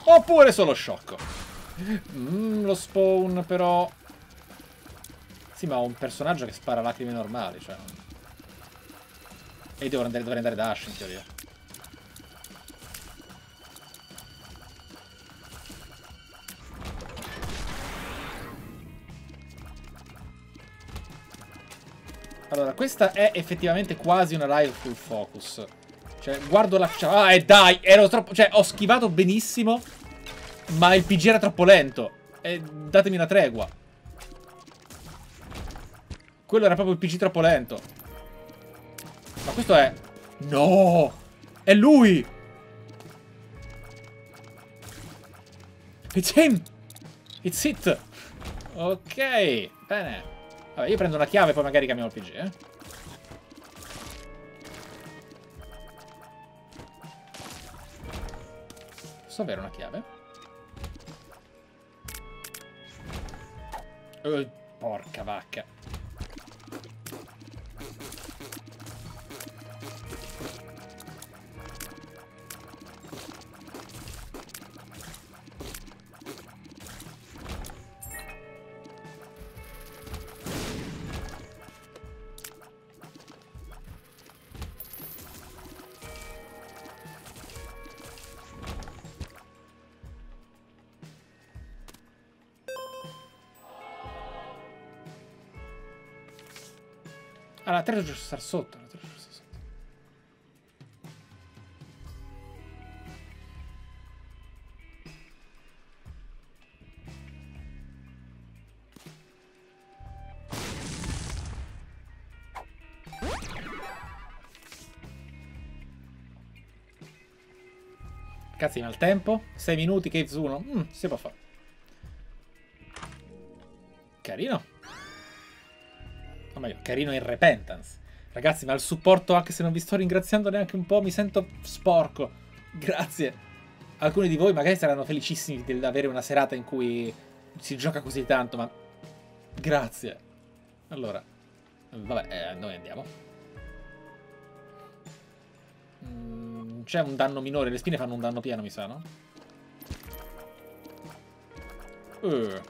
Oppure solo sciocco? Mm, lo spawn però... Sì, ma ho un personaggio che spara lacrime normali, cioè... E devo andare, dovrei andare da Ash, in teoria. Allora, questa è effettivamente quasi una live full focus. Cioè, guardo la... Ah, e dai, ero troppo... Cioè, ho schivato benissimo, ma il PG era troppo lento. E datemi una tregua. Quello era proprio il PG troppo lento. Ma questo è... No! È lui! It's him! It's it! Ok, bene. Vabbè, io prendo una chiave e poi magari cambiamo il PG, eh. Posso avere una chiave? Oh, porca vacca. Treasure sta sotto. La treasure sta sotto. Cazzi, ma il tempo? 6 minuti, Caves 1. Mm, si può fare. Carino. O meglio, carino in Repentance. Ragazzi, ma il supporto, anche se non vi sto ringraziando neanche un po', mi sento sporco. Grazie. alcuni di voi magari saranno felicissimi di avere una serata in cui si gioca così tanto, ma grazie. Allora, vabbè, eh, noi andiamo. Mm, C'è un danno minore, le spine fanno un danno pieno, mi sa, no? Uh.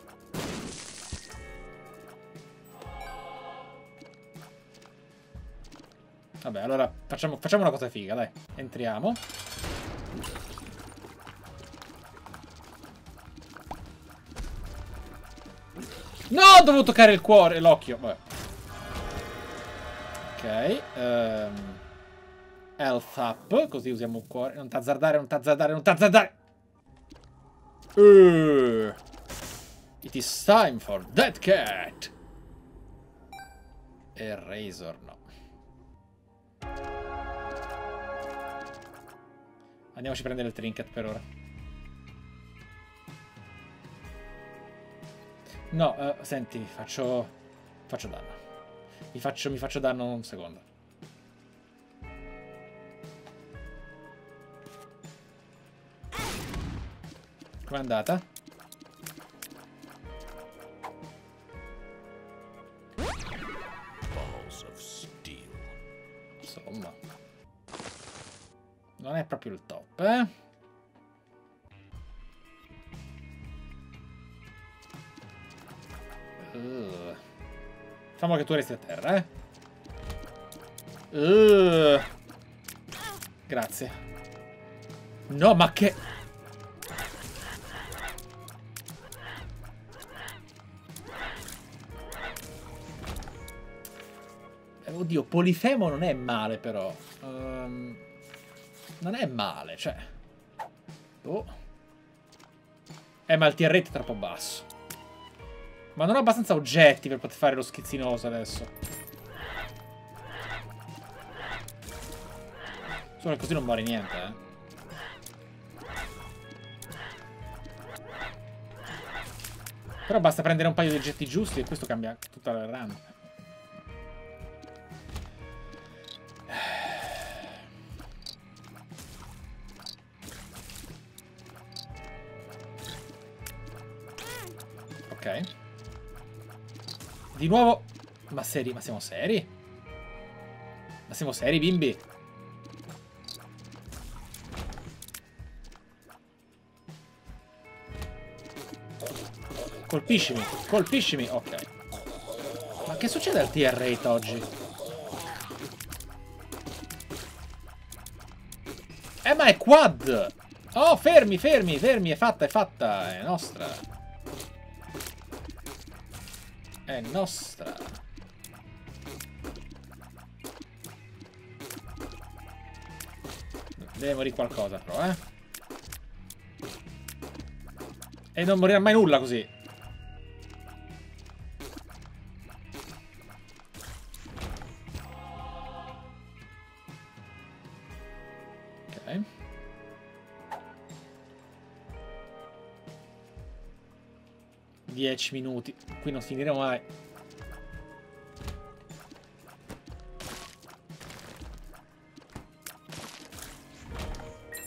Vabbè, allora facciamo, facciamo una cosa figa, dai. Entriamo. No, ho dovuto toccare il cuore, l'occhio. Ok. Um, health up, così usiamo un cuore. Non t'azzardare, non t'azzardare, non t'azzardare. Uh, it is time for Dead Cat. E Razor no. Andiamoci a prendere il trinket per ora. No, uh, senti, faccio... Faccio danno. Mi faccio, mi faccio danno un secondo. Com'è andata? Non è proprio il top, eh? Uh. Fammi che tu resti a terra, eh? Uh. Grazie. No, ma che... Oddio, Polifemo non è male però. Um, non è male, cioè... Oh. Eh, ma il rate è troppo basso. Ma non ho abbastanza oggetti per poter fare lo schizzinoso adesso. Solo che così non muore niente, eh. Però basta prendere un paio di oggetti giusti e questo cambia tutta la run. Ok. Di nuovo. Ma seri, ma siamo seri? Ma siamo seri, bimbi? Colpiscimi, colpiscimi. Ok. Ma che succede al TR rate oggi? Eh, ma è quad! Oh, fermi, fermi, fermi, è fatta, è fatta, è nostra. È nostra. Deve morire qualcosa, però, eh. E non morirà mai nulla così. 10 minuti. Qui non finiremo mai.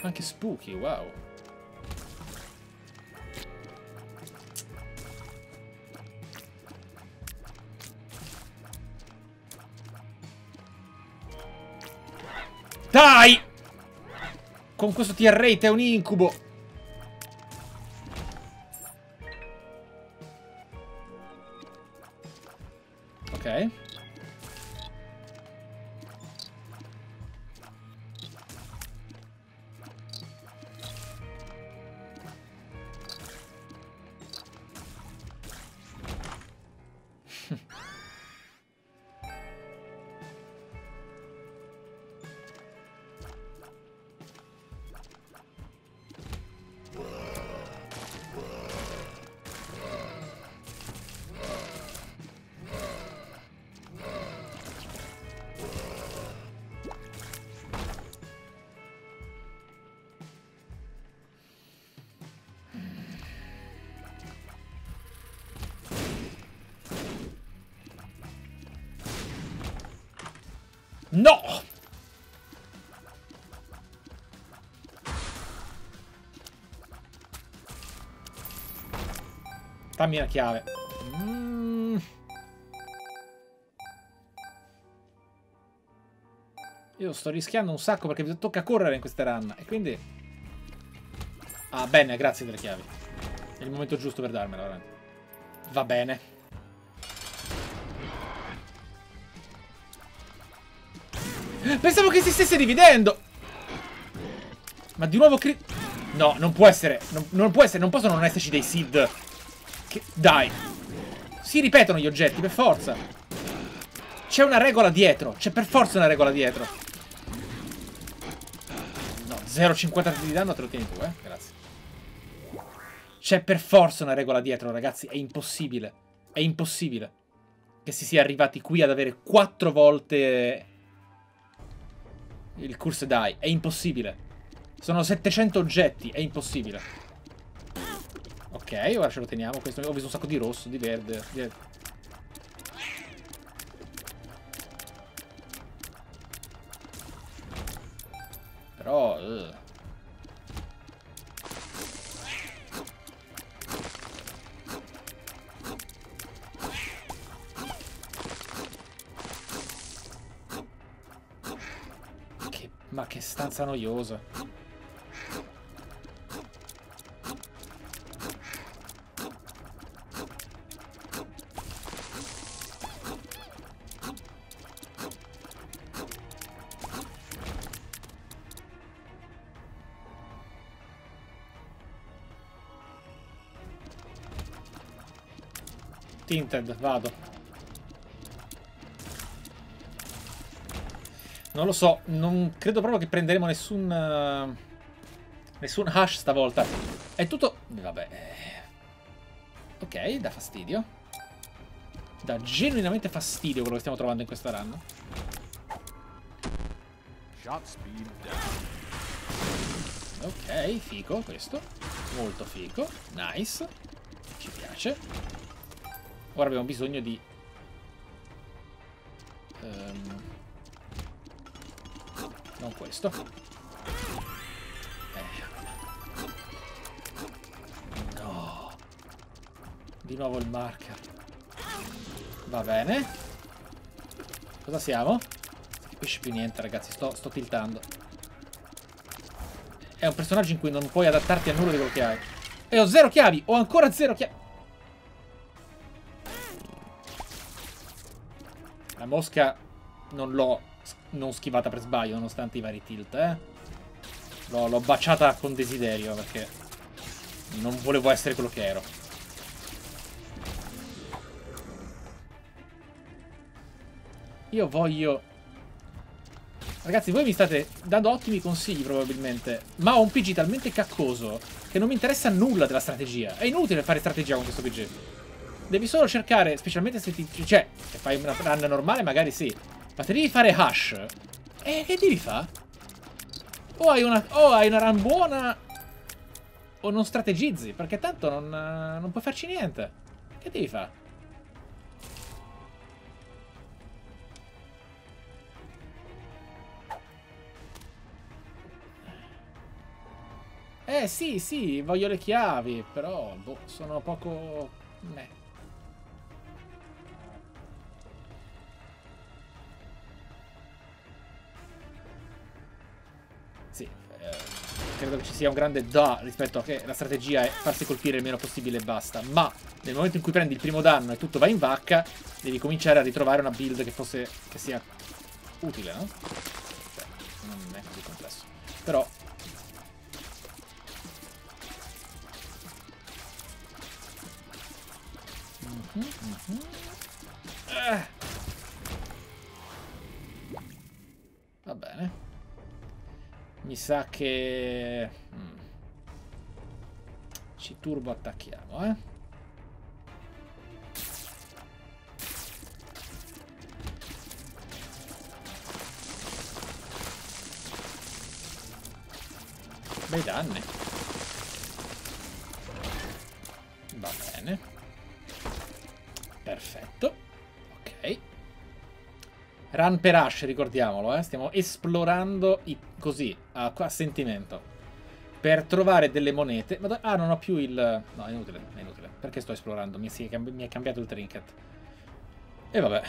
Anche spooky, wow. Dai! Con questo tier rate è un incubo. No! Dammi la chiave. Mm. Io sto rischiando un sacco perché mi tocca correre in queste run. E quindi... Ah, bene, grazie delle chiavi. È il momento giusto per darmela, veramente. Va bene. Stesse dividendo! Ma di nuovo cri... No, non può essere. Non, non, può essere. Non possono non esserci dei seed. Che... Dai. Si ripetono gli oggetti, per forza. C'è una regola dietro. C'è per forza una regola dietro. No, 0,50 di danno te lo tieni tu, eh. Grazie. C'è per forza una regola dietro, ragazzi. È impossibile. È impossibile. Che si sia arrivati qui ad avere quattro volte il curse die. È impossibile. Sono 700 oggetti, è impossibile. Ok, ora ce lo teniamo. Questo, ho visto un sacco di rosso, di verde. Di... Però... Uh. Che stanza noiosa. Tinted, vado. Non lo so, non credo proprio che prenderemo nessun... Uh, nessun hash stavolta. È tutto... Vabbè. Ok, dà fastidio. Dà genuinamente fastidio quello che stiamo trovando in questa run. Ok, fico questo. Molto fico. Nice. Ci piace. Ora abbiamo bisogno di... Um, non questo. Eh. No. Di nuovo il marker. Va bene. Cosa siamo? Non capisci più niente, ragazzi. Sto, sto tiltando. È un personaggio in cui non puoi adattarti a nulla di quello che hai. E ho zero chiavi! Ho ancora zero chiavi! mosca non l'ho non schivata per sbaglio, nonostante i vari tilt, eh. L'ho baciata con desiderio, perché non volevo essere quello che ero. Io voglio... Ragazzi, voi mi state dando ottimi consigli, probabilmente. Ma ho un PG talmente caccoso che non mi interessa nulla della strategia. È inutile fare strategia con questo PG. Devi solo cercare, specialmente se ti... Cioè, se fai una run normale magari sì. Ma se devi fare hash... Eh, che devi fare? O hai una, o hai una run buona... O non strategizzi, perché tanto non, non puoi farci niente. Che devi fare? Eh sì, sì, voglio le chiavi, però boh, sono poco... Meh. Credo che ci sia un grande da rispetto a che la strategia è farsi colpire il meno possibile e basta. Ma nel momento in cui prendi il primo danno e tutto va in vacca, devi cominciare a ritrovare una build che fosse che sia utile, no? Cioè, non è così complesso. Però Mm -hmm, mm -hmm. Eh. Va bene. Mi sa che... Mm. Ci turbo attacchiamo, eh. Bei danni. Va bene. Perfetto. Run per ricordiamolo, eh. Stiamo esplorando i, così, a, a sentimento. per trovare delle monete. Ma ah, non ho più il... No, è inutile, è inutile. Perché sto esplorando? Mi, si, mi è cambiato il trinket. E vabbè.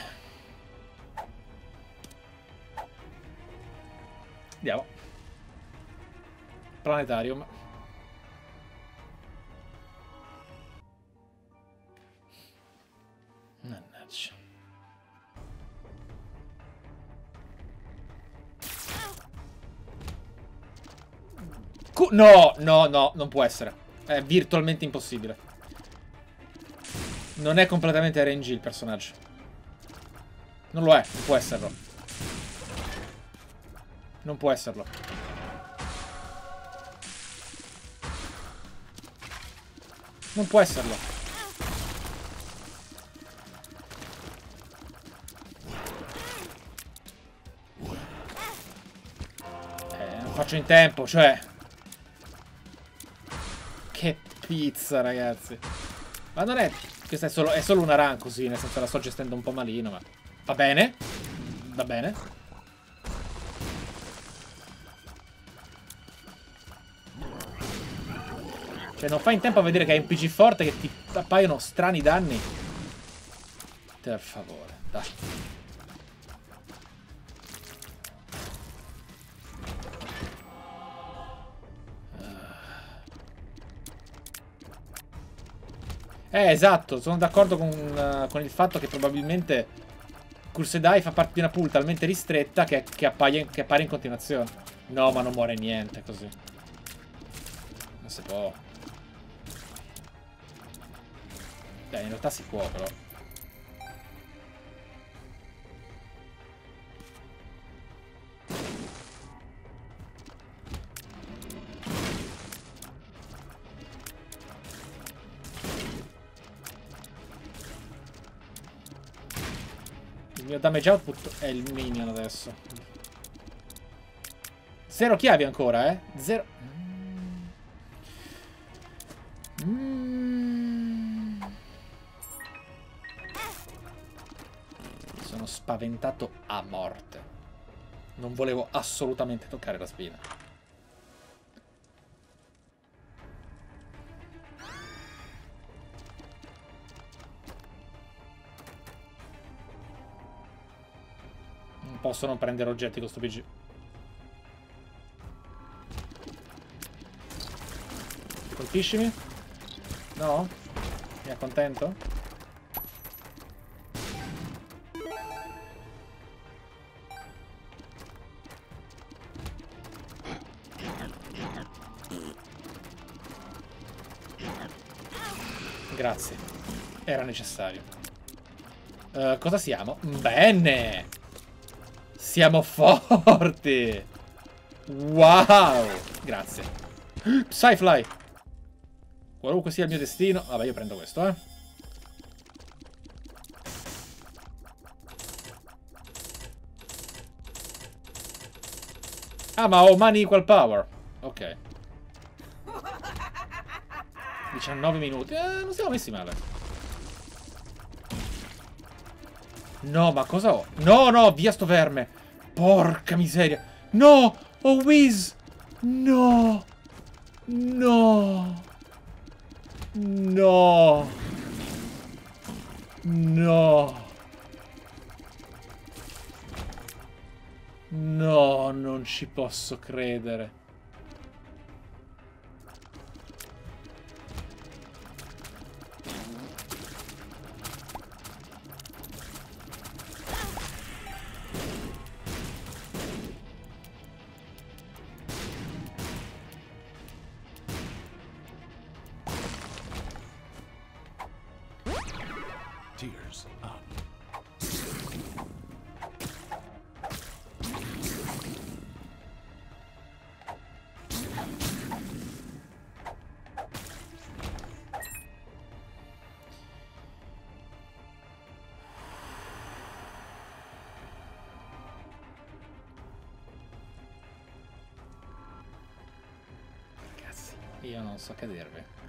Andiamo. Planetarium. Mannaggia. No, no, no, non può essere. È virtualmente impossibile. Non è completamente RNG il personaggio. Non lo è, non può esserlo. Non può esserlo. Non può esserlo. Eh, non faccio in tempo, cioè... pizza, ragazzi. Ma non è... Questa è solo, è solo una run così, nel senso la sto gestendo un po' malino, ma... Va bene. Va bene. Cioè, non fai in tempo a vedere che hai un PG forte che ti appaiono strani danni. Per favore, dai. Eh, esatto, sono d'accordo con, uh, con, il fatto che probabilmente Cursedai fa parte di una pool talmente ristretta che, che, appaia, che appare in continuazione. No, ma non muore niente così. Non si può. Beh, in realtà si può, però. Damage output è il minion adesso. Zero chiavi ancora, eh? Zero... Mm. Sono spaventato a morte. Non volevo assolutamente toccare la spina. Posso non prendere oggetti con sto PG. Colpiscimi? No? Mi accontento? Grazie. Era necessario. Uh, cosa siamo? Bene! Siamo forti! Wow! Grazie. Psyfly! Qualunque sia il mio destino... Vabbè, io prendo questo, eh. Ah, ma ho money equal power. Ok. 19 minuti. Eh, non siamo messi male. No, ma cosa ho? No, no, via sto verme. Porca miseria. No! Oh, Wiz! No! No! No! No! No, non ci posso credere. So che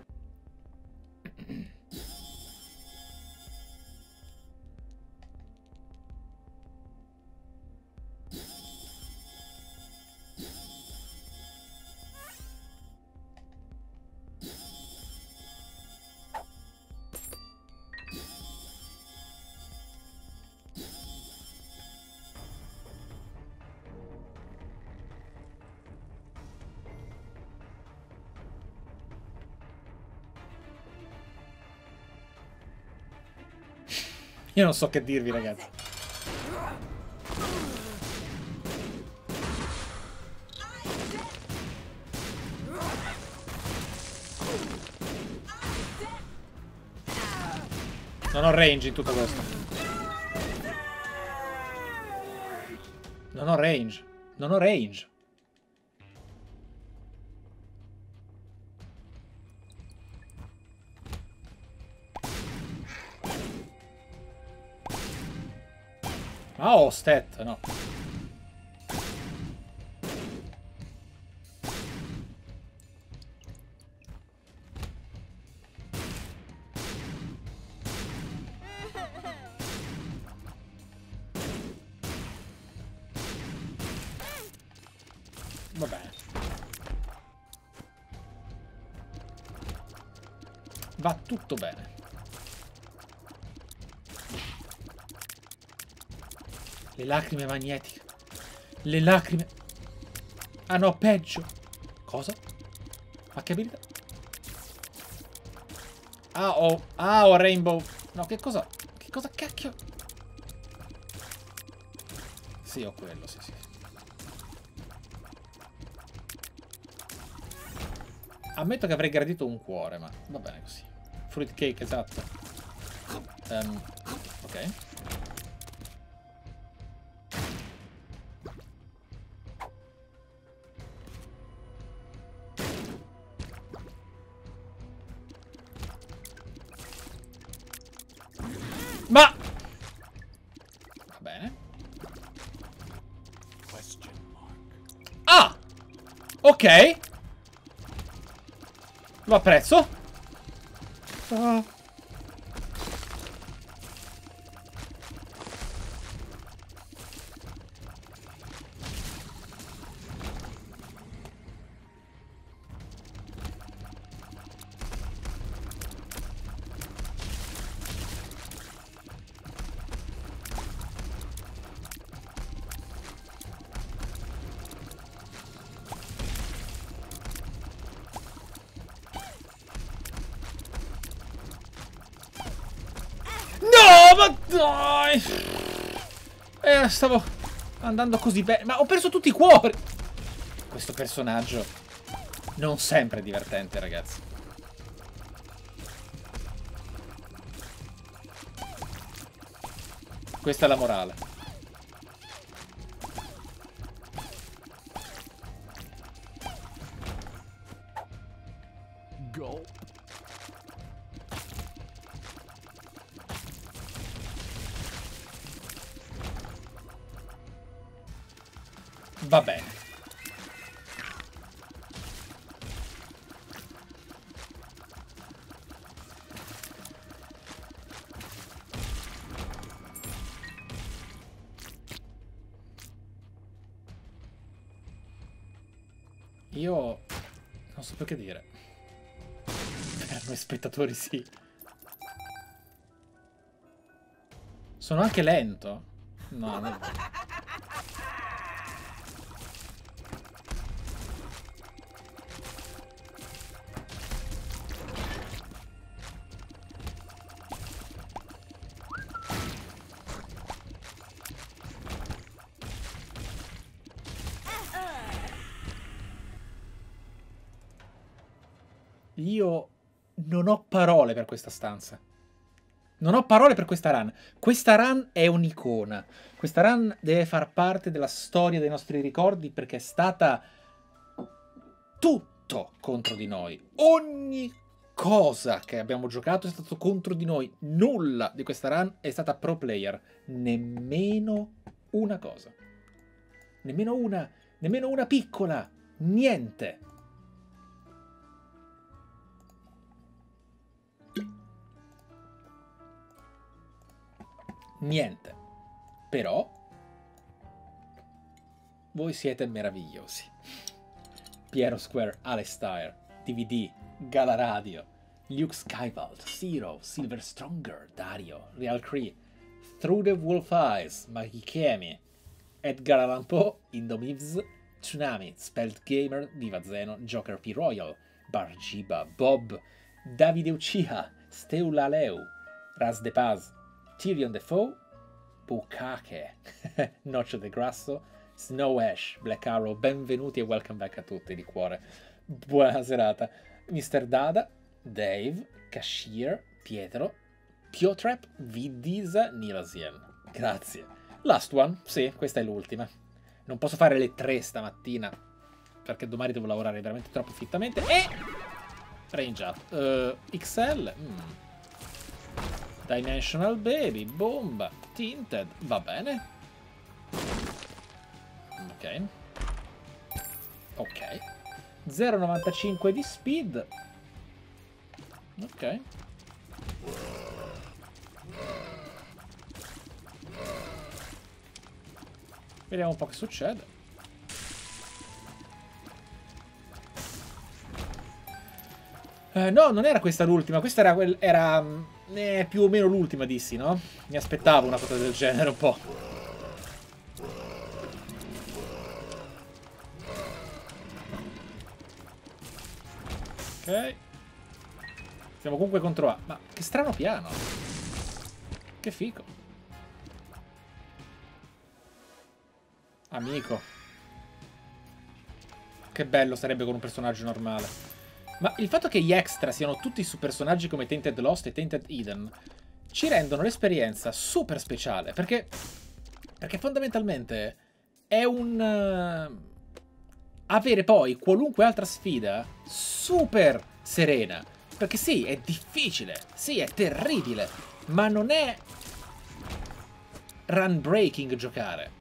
Io non so che dirvi, ragazzi. Non ho range in tutto questo. Non ho range. Non ho range. Stat, no. Lacrime magnetiche. Le lacrime... Ah no, peggio. Cosa? Ma che abilità? Ah, ho... Ah, ho Rainbow. No, che cosa... Che cosa cacchio? Sì, ho quello, sì, sì. Ammetto che avrei gradito un cuore, ma va bene così. Fruit cake, esatto. Um, ok. Ok. Lo apprezzo. Ah. Andando così bene. Ma ho perso tutti i cuori! Questo personaggio non sempre è divertente, ragazzi. Questa è la morale. Spettatori sì. Sono anche lento. No, no. Questa stanza. Non ho parole per questa run. Questa run è un'icona. Questa run deve far parte della storia dei nostri ricordi perché è stata tutto contro di noi. Ogni cosa che abbiamo giocato è stato contro di noi. Nulla di questa run è stata pro player. Nemmeno una cosa. Nemmeno una. Nemmeno una piccola. Niente. Niente. Però voi siete meravigliosi. Piero Square Alestair, DVD, Gala Radio, Luke Skyvald, Zero, Silver Stronger, Dario, Real Cree, Through the Wolf Eyes, Makikemi, Edgar Allan Poe, Indomivs, Tsunami, Spelt Gamer, Diva Zeno, Joker P. Royal, Bargiba, Bob, Davide Uchiha, Steulaleu, Ras de Paz, Tyrion Defoe, Bukake, Noce de Grasso, Snow Ash, Black Arrow, benvenuti e welcome back a tutti di cuore. Buona serata. Mr. Dada, Dave, Cashier, Pietro, Piotrap, Vidisa, Nilasian. Grazie. Last one, sì, questa è l'ultima. Non posso fare le tre stamattina perché domani devo lavorare veramente troppo fittamente. E... Range up. Uh, XL. Mm. Dimensional Baby, bomba, Tinted, va bene. Ok. Ok. 0,95 di speed. Ok. Vediamo un po' che succede. Uh, no, non era questa l'ultima, questa era, era eh, più o meno l'ultima, dissi, no? Mi aspettavo una cosa del genere un po'. Ok. Siamo comunque contro A. Ma che strano piano. Che fico. Amico. Che bello sarebbe con un personaggio normale. Ma il fatto che gli extra siano tutti su personaggi come Tainted Lost e Tainted Eden ci rendono l'esperienza super speciale, perché, perché fondamentalmente è un... Uh, avere poi qualunque altra sfida super serena. Perché sì, è difficile, sì, è terribile, ma non è run breaking giocare.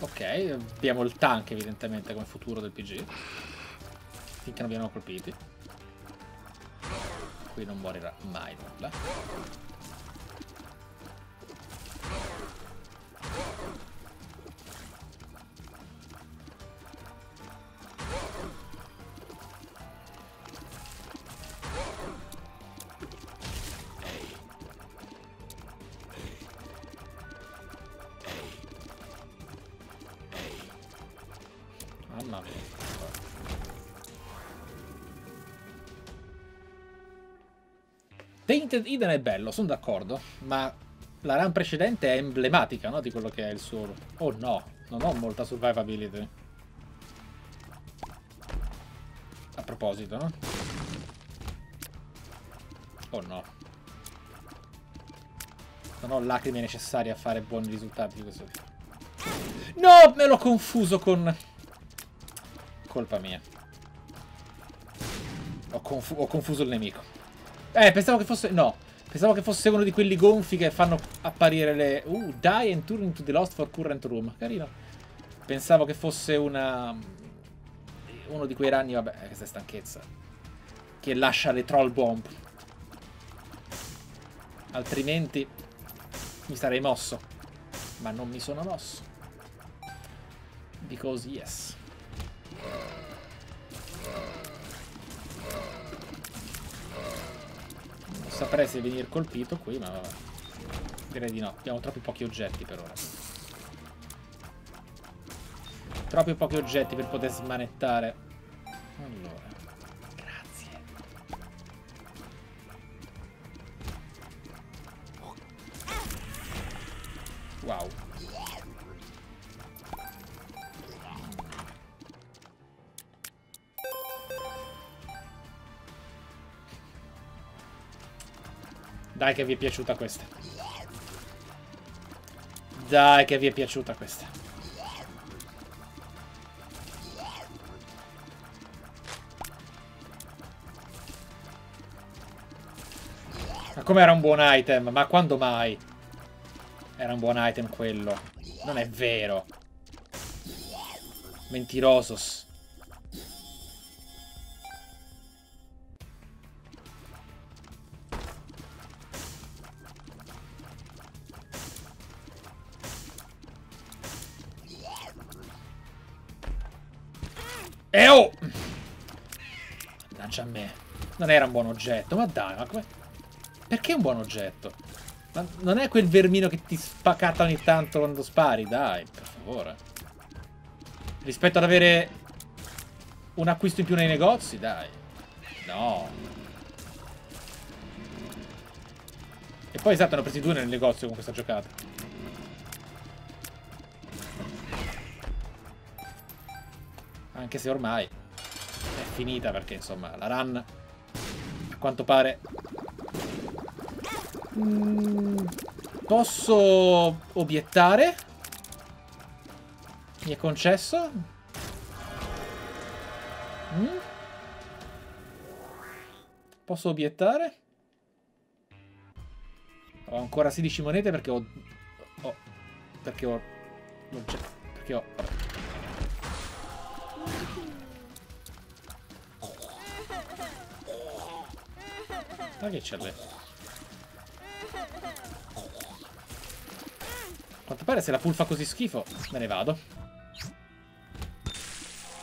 Ok, abbiamo il tank evidentemente come futuro del PG finché non vengono colpiti. Qui non morirà mai nulla. Eden è bello, sono d'accordo, ma la run precedente è emblematica, no? Di quello che è il suo... Oh no, non ho molta survivability. A proposito, no? Oh no. Non ho lacrime necessarie a fare buoni risultati di questo tipo. No, me l'ho confuso con... Colpa mia. Ho, confu ho confuso il nemico. Eh, pensavo che fosse... No. Pensavo che fosse uno di quelli gonfi che fanno apparire le... Uh, die and turn into the lost for current room. Carino. Pensavo che fosse una... Uno di quei ranni, vabbè, questa è stanchezza. Che lascia le troll bomb. Altrimenti mi sarei mosso. Ma non mi sono mosso. Because yes. Saprei se venire colpito qui, ma. Direi di no. Abbiamo troppi pochi oggetti per ora. Troppi pochi oggetti per poter smanettare. Allora. Grazie. Wow. Dai che vi è piaciuta questa. Dai che vi è piaciuta questa. Ma come era un buon item? Ma quando mai? Era un buon item quello. Non è vero. Mentirosos. E eh, oh! Mannaggia a me. Non era un buon oggetto, ma dai, ma come... Perché un buon oggetto? Ma non è quel vermino che ti spaccata ogni tanto quando spari, dai, per favore. Rispetto ad avere un acquisto in più nei negozi, dai. No. Poi esatto, ne ho presi due nel negozio con questa giocata. Anche se ormai è finita perché insomma la run a quanto pare... Mm, posso obiettare? Mi è concesso? Mm? Posso obiettare? Ho ancora 16 monete perché ho... ho perché ho... Perché ho... Ma che c'è? A quanto pare se la pool fa così schifo, me ne vado.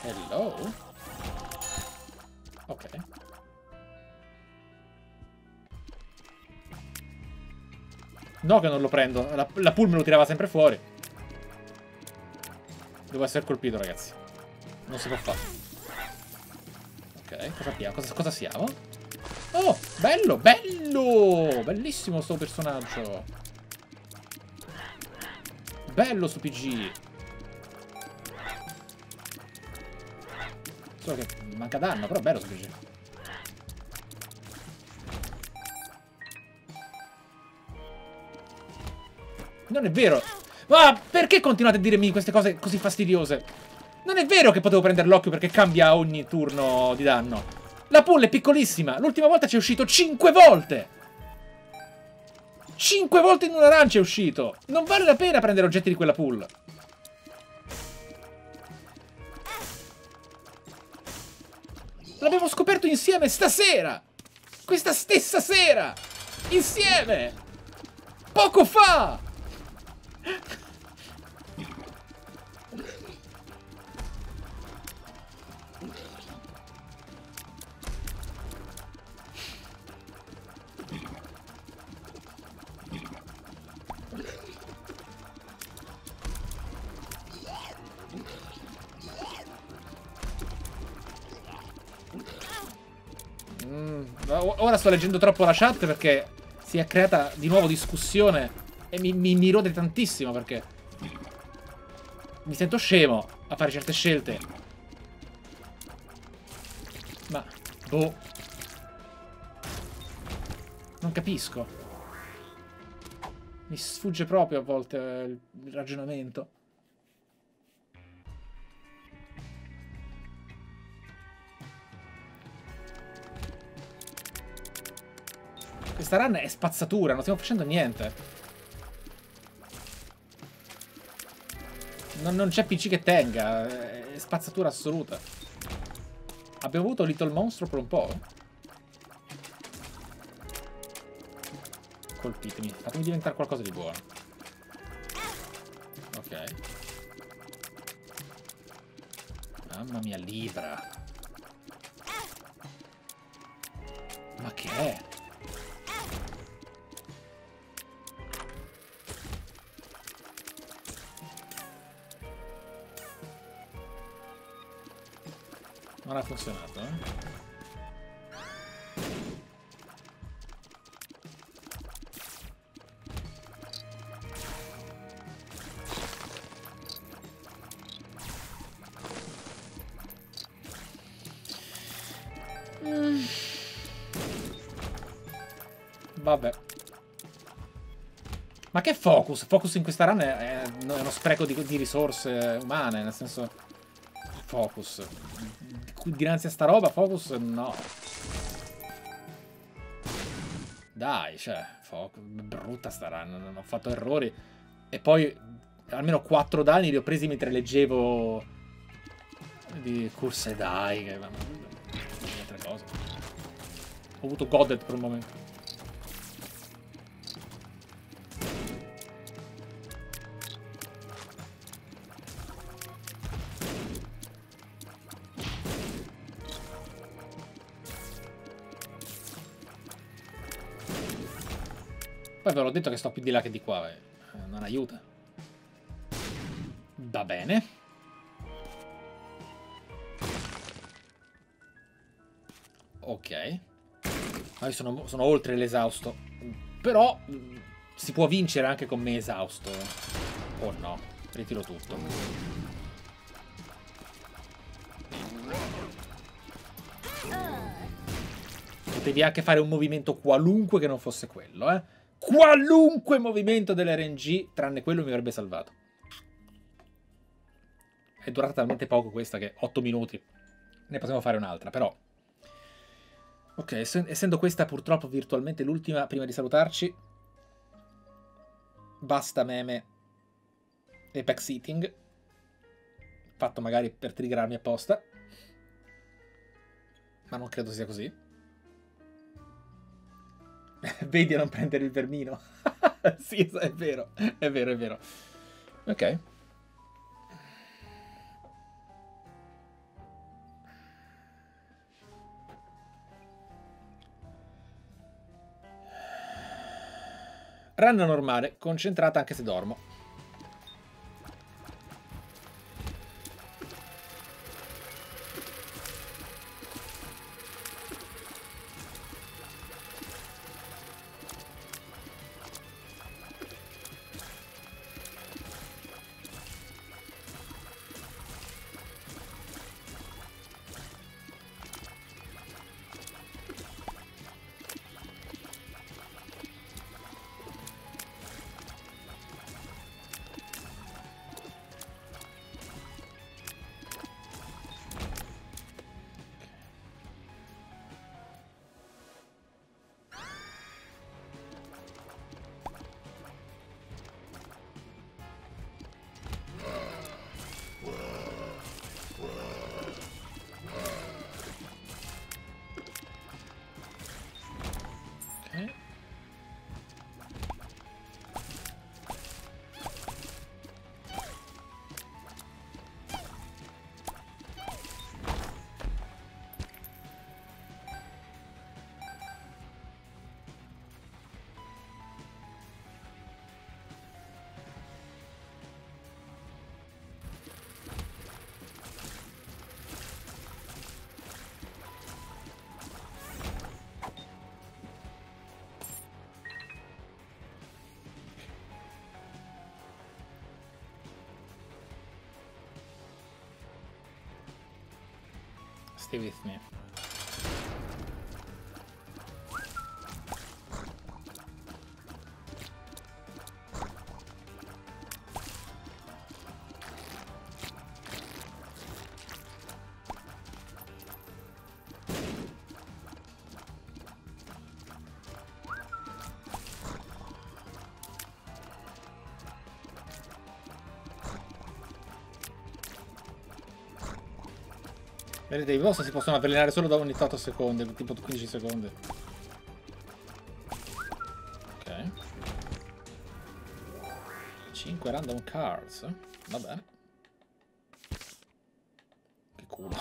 Hello? Ok. No che non lo prendo. La, la pool me lo tirava sempre fuori. Devo essere colpito, ragazzi. Non si può fare. Ok, cosa? Cosa, cosa siamo? Oh, bello, bello! Bellissimo sto personaggio. Bello sto PG. Solo che manca danno, però bello sto PG. Non è vero. Ma perché continuate a dirmi queste cose così fastidiose? Non è vero che potevo prendere l'occhio perché cambia ogni turno di danno. La pool è piccolissima. L'ultima volta ci è uscito 5 volte. 5 volte in run ci è uscito. Non vale la pena prendere oggetti di quella pool. L'abbiamo scoperto insieme stasera. Questa stessa sera. Insieme. Poco fa. Ora sto leggendo troppo la chat perché si è creata di nuovo discussione e mi, mi, mi rode tantissimo perché mi sento scemo a fare certe scelte. Ma, boh. Non capisco. Mi sfugge proprio a volte il ragionamento. Questa run è spazzatura, non stiamo facendo niente. Non, non c'è PC che tenga. È spazzatura assoluta. Abbiamo avuto Little Monstro per un po'. Colpitemi. Fatemi diventare qualcosa di buono. Ok. Mamma mia, Libra. Ma che è? Non ha funzionato, eh? Vabbè. Ma che focus? Focus in questa run è, è uno spreco di, di risorse umane, nel senso... Focus dinanzi a sta roba, Focus no. Dai, cioè, Focus, brutta sta run, ho fatto errori. E poi almeno 4 danni li ho presi mentre leggevo di Curse Dai, che. Ho avuto Godded per un momento. Detto che sto più di là che di qua, eh. non aiuta. Va bene. Ok. Ah, sono, sono oltre l'esausto. Però mh, si può vincere anche con me esausto. Oh no, ritiro tutto. Potevi anche fare un movimento qualunque che non fosse quello, eh. Qualunque movimento dell'RNG, tranne quello, mi avrebbe salvato. È durata talmente poco questa che 8 minuti. Ne possiamo fare un'altra, però... Ok, essendo questa purtroppo virtualmente l'ultima, prima di salutarci, basta meme e backseating, fatto magari per triggerarmi apposta, ma non credo sia così. Vedi a non prendere il vermino. sì, è vero, è vero, è vero. Ok. Run normale, concentrata anche se dormo. Me. Vedete, i boss si possono avvelenare solo da ogni 8 secondi, tipo 15 secondi. Ok. 5 random cards. Va bene. Che culo.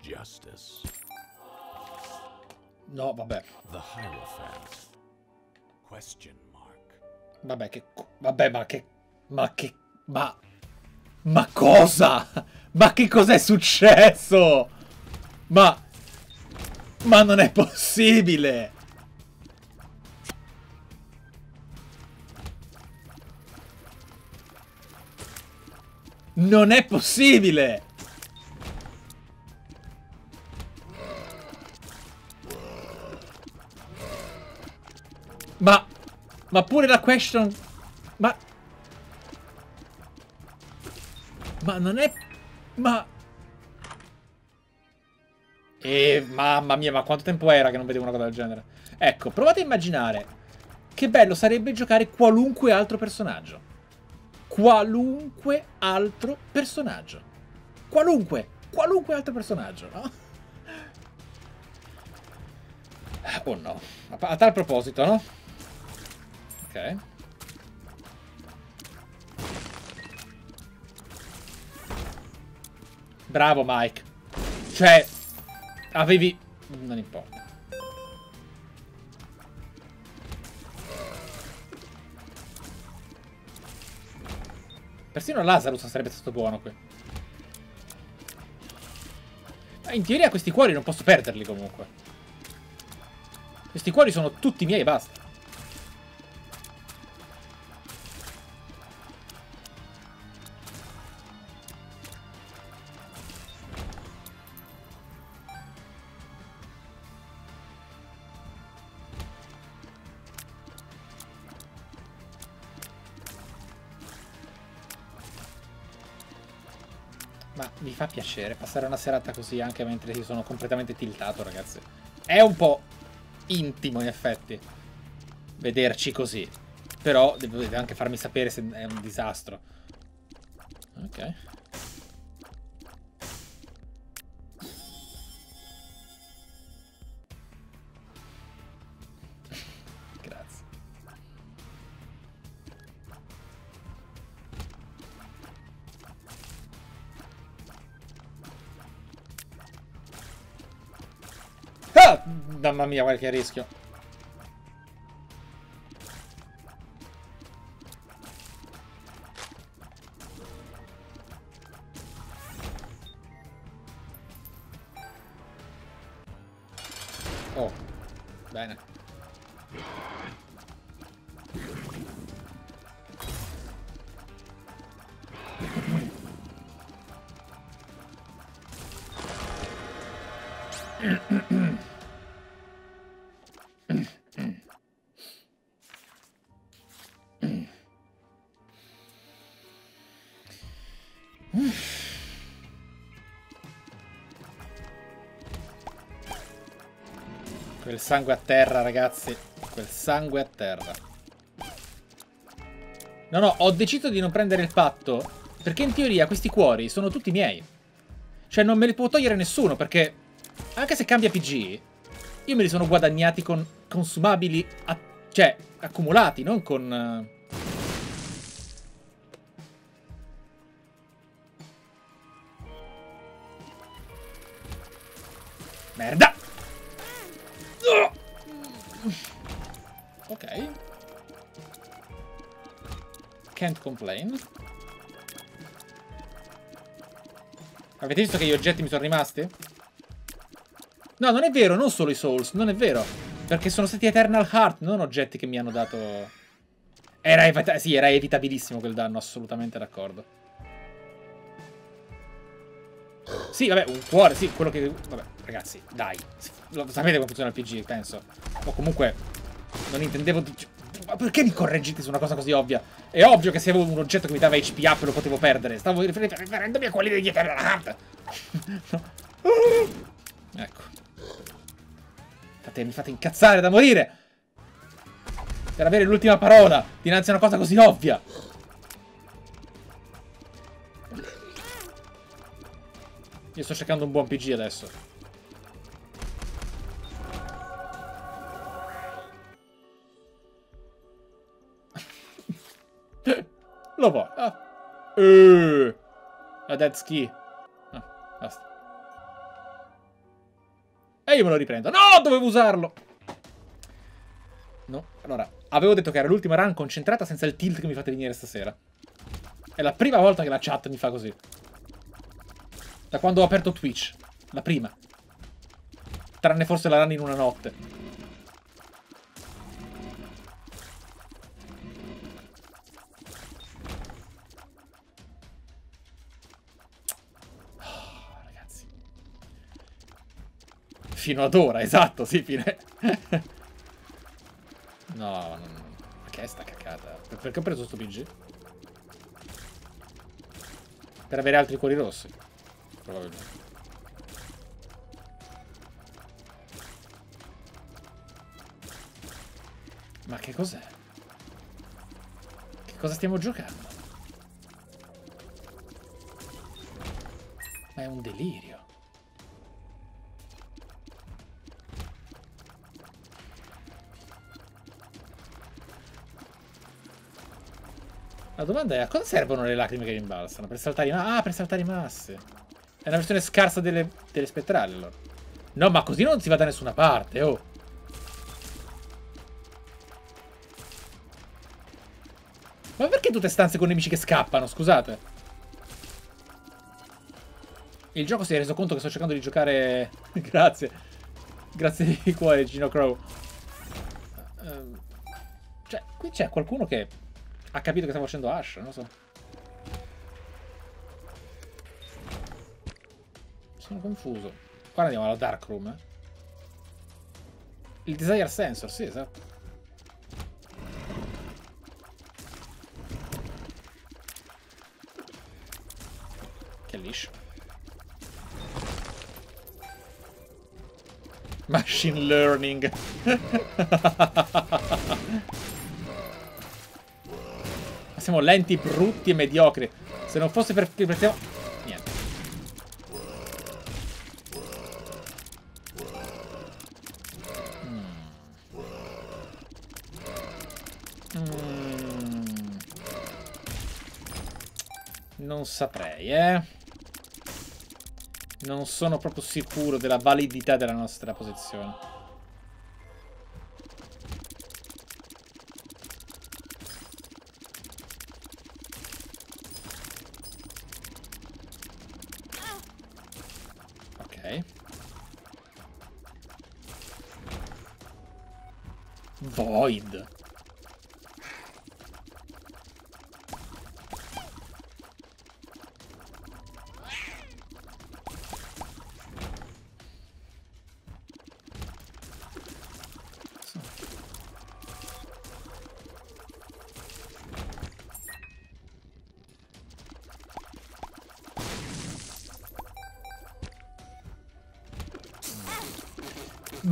Justice. No, vabbè. The Hierophant. Question mark. Vabbè, che... Vabbè, ma che... Ma che... Ma... Ma cosa? Ma che cos'è successo? Ma... Ma non è possibile! Non è possibile! Ma... Ma pure la question... Ma... Ma non è ma... E mamma mia, ma quanto tempo era che non vedevo una cosa del genere? Ecco, provate a immaginare che bello sarebbe giocare qualunque altro personaggio. Qualunque altro personaggio. Qualunque, qualunque altro personaggio, no? Oh no. A, tal proposito, no? Ok. Bravo Mike. Cioè, avevi... Non importa. Persino Lazarus sarebbe stato buono qui. Ma in teoria questi cuori non posso perderli comunque. Questi cuori sono tutti miei basta. Piacere passare una serata così anche mentre si sono completamente tiltato, ragazzi. È un po' intimo, in effetti, vederci così. Però dovete anche farmi sapere se è un disastro. Ok. Mamma mia, qualche rischio. Quel sangue a terra, ragazzi. Quel sangue a terra. No, no, ho deciso di non prendere il patto perché in teoria questi cuori sono tutti miei. Cioè non me li può togliere nessuno perché anche se cambia PG, io me li sono guadagnati con consumabili, cioè accumulati, non con... complain. Avete visto che gli oggetti mi sono rimasti? No, non è vero, non solo i souls, non è vero. Perché sono stati Eternal Heart, non oggetti che mi hanno dato... Era, sì, era evitabilissimo quel danno, assolutamente d'accordo. Sì, vabbè, un cuore, sì, quello che... Vabbè, ragazzi, dai. Lo sapete come funziona il PG, penso. O comunque, non intendevo... Di... Ma perché mi correggete su una cosa così ovvia? È ovvio che se avevo un oggetto che mi dava HP up lo potevo perdere. Stavo riferendomi a quelli degli Eternal Heart. ecco. Fate, mi fate incazzare da morire. Per avere l'ultima parola dinanzi a una cosa così ovvia. Io sto cercando un buon PG adesso. Lo vuoi? Ah. Uh. La dead ski. Ah, basta. E io me lo riprendo. No, dovevo usarlo. No, allora, avevo detto che era l'ultima run concentrata senza il tilt che mi fate venire stasera. È la prima volta che la chat mi fa così. Da quando ho aperto Twitch. La prima. Tranne forse la run in una notte. Fino ad ora, esatto, sì, fine. no, non... Ma che è sta cacata? Perché ho preso sto PG? Per avere altri cuori rossi probabilmente. Ma che cos'è? Che cosa stiamo giocando? Ma è un delirio. La domanda è a cosa servono le lacrime che rimbalzano? Per saltare i? Ah, per saltare i massi. È una versione scarsa delle, delle spettrali, allora. No, ma così non si va da nessuna parte, oh. Ma perché tutte stanze con nemici che scappano, scusate? Il gioco si è reso conto che sto cercando di giocare... Grazie. Grazie di cuore, Gino Crow. c'è qualcuno che ha capito che sta facendo Ash, non lo so. Sono confuso. Qua andiamo alla Dark Room, eh. Il Desire Sensor, sì, esatto. Che liscio. Machine Learning. Siamo lenti, brutti e mediocri. Se non fosse per... Niente. Mm. Mm. Non saprei, eh. Non sono proprio sicuro della validità della nostra posizione.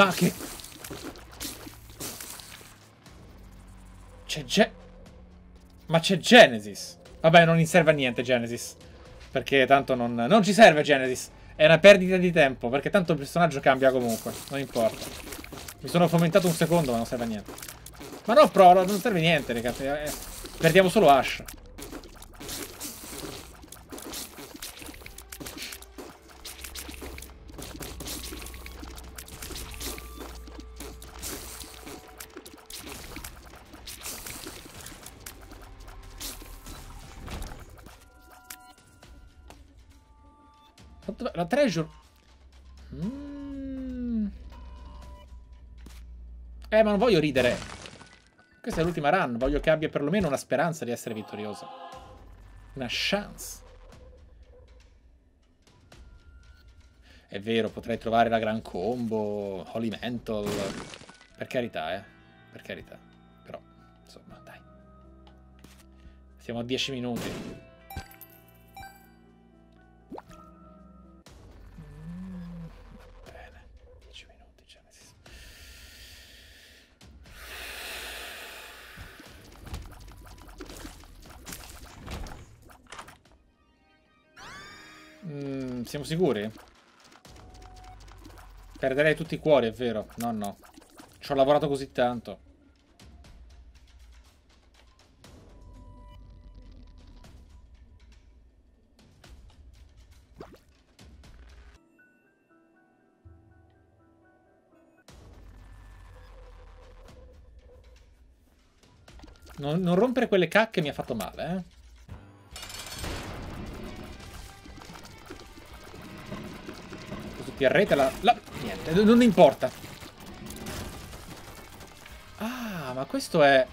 Ma che C'è Ge... Ma c'è Genesis. Vabbè, non gli serve a niente Genesis. Perché tanto non... Non ci serve Genesis. È una perdita di tempo, perché tanto il personaggio cambia comunque. Non importa. Mi sono fomentato un secondo, ma non serve a niente. Ma no, Pro, non serve a niente, ragazzi. Eh, perdiamo solo Ash. Ma non voglio ridere. Questa è l'ultima run. Voglio che abbia perlomeno una speranza di essere vittoriosa. Una chance. È vero, potrei trovare la gran combo, Holy Mental. Per carità, eh. Per carità. Però, insomma, dai. Siamo a 10 minuti. Siamo sicuri? Perderei tutti i cuori, è vero. No, no. Ci ho lavorato così tanto. Non, non rompere quelle cacche mi ha fatto male, eh. Ti arrete la, la... Niente, non importa. Ah, ma questo è...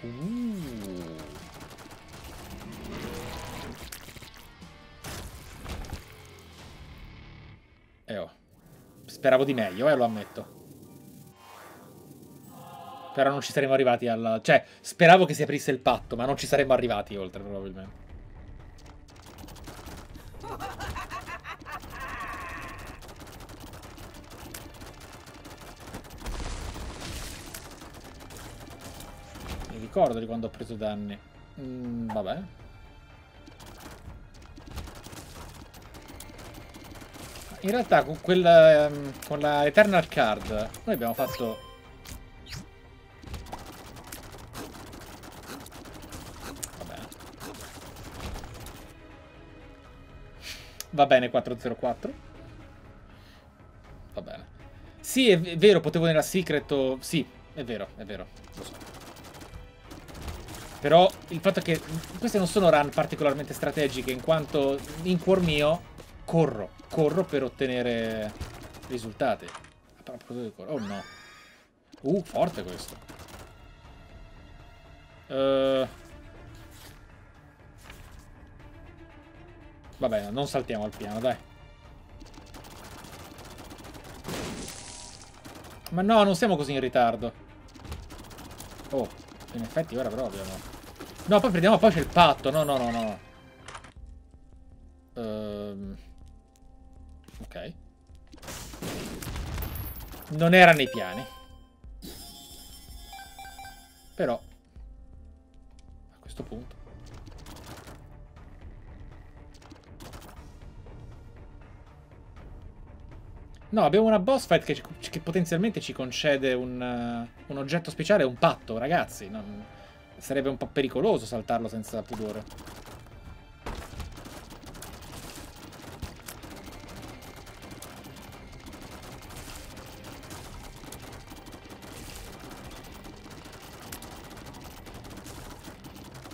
Uh. Eh oh. Speravo di meglio, eh, lo ammetto. Però non ci saremmo arrivati al... Cioè, speravo che si aprisse il patto, ma non ci saremmo arrivati oltre, probabilmente. Ricordo di quando ho preso danni. Mm, vabbè. In realtà con quella um, con la Eternal Card noi abbiamo fatto Va bene. Va bene 404. Va bene. Sì, è vero, potevo nella secret. Sì, è vero, è vero. Però il fatto è che queste non sono run particolarmente strategiche, in quanto in cuor mio corro, corro per ottenere risultati. Oh no. Uh, forte questo. Uh... Vabbè, non saltiamo al piano, dai. Ma no, non siamo così in ritardo. Oh, in effetti ora proprio no. No, poi prendiamo, poi c'è il patto. No, no, no, no. Um... Ok. Non era nei piani. Però, a questo punto... No, abbiamo una boss fight che, che potenzialmente ci concede un, uh, un oggetto speciale un patto, ragazzi. Non... Sarebbe un po' pericoloso saltarlo senza pudore.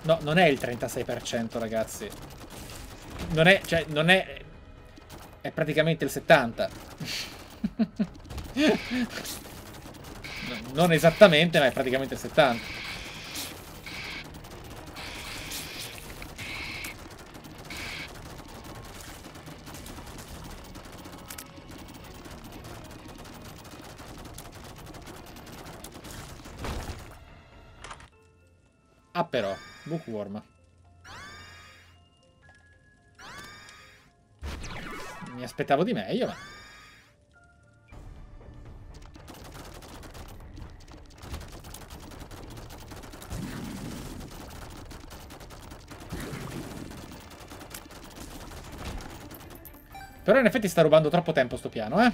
No, non è il 36%, ragazzi. Non è, cioè, non è... È praticamente il 70%. Non esattamente, ma è praticamente il 70%. Ah però Bookworm. Mi aspettavo di meglio, ma... Però in effetti sta rubando troppo tempo sto piano, eh?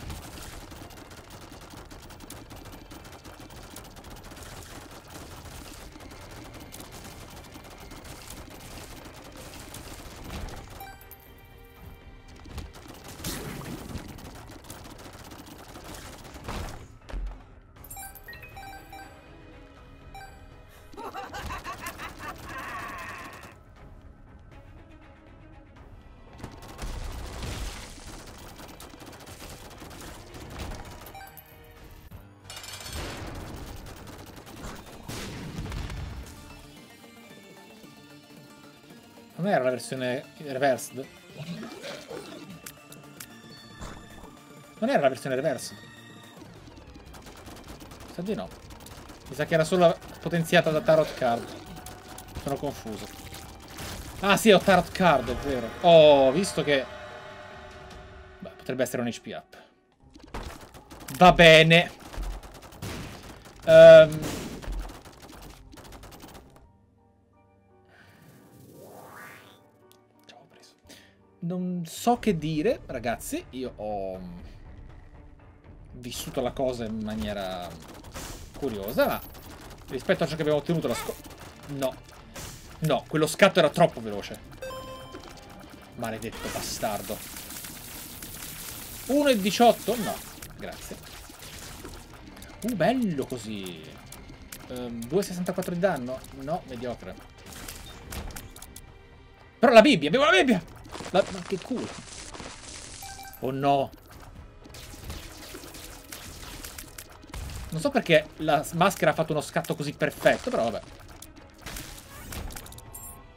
Versione reversed? Non era la versione reversed? Sa di no. Mi sa che era solo potenziata da Tarot Card. Sono confuso. Ah sì, ho Tarot Card, è vero. Oh, visto che... Beh, potrebbe essere un HP up. Va bene. Ehm... Um... so che dire, ragazzi. Io ho vissuto la cosa in maniera curiosa, ma rispetto a ciò che abbiamo ottenuto la scorsa... No. No, quello scatto era troppo veloce. Maledetto bastardo. 1,18? No, grazie. Uh, bello così. Um, ehm, 2,64 di danno? No, mediocre. Però la Bibbia, abbiamo la Bibbia! Ma, ma che culo. Oh no. Non so perché la maschera ha fatto uno scatto così perfetto, però vabbè.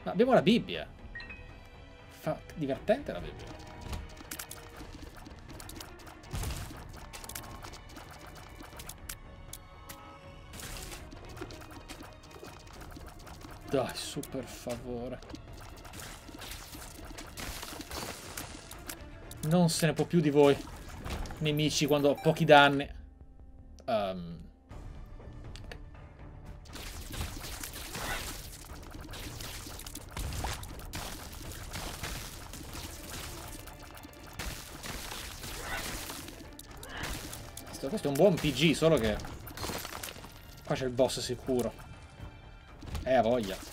Ma abbiamo la Bibbia. Fa divertente la Bibbia. Dai, su per favore. Non se ne può più di voi. Nemici quando ho pochi danni. Um. Questo è un buon PG, solo che... Qua c'è il boss sicuro. Eh, ha voglia.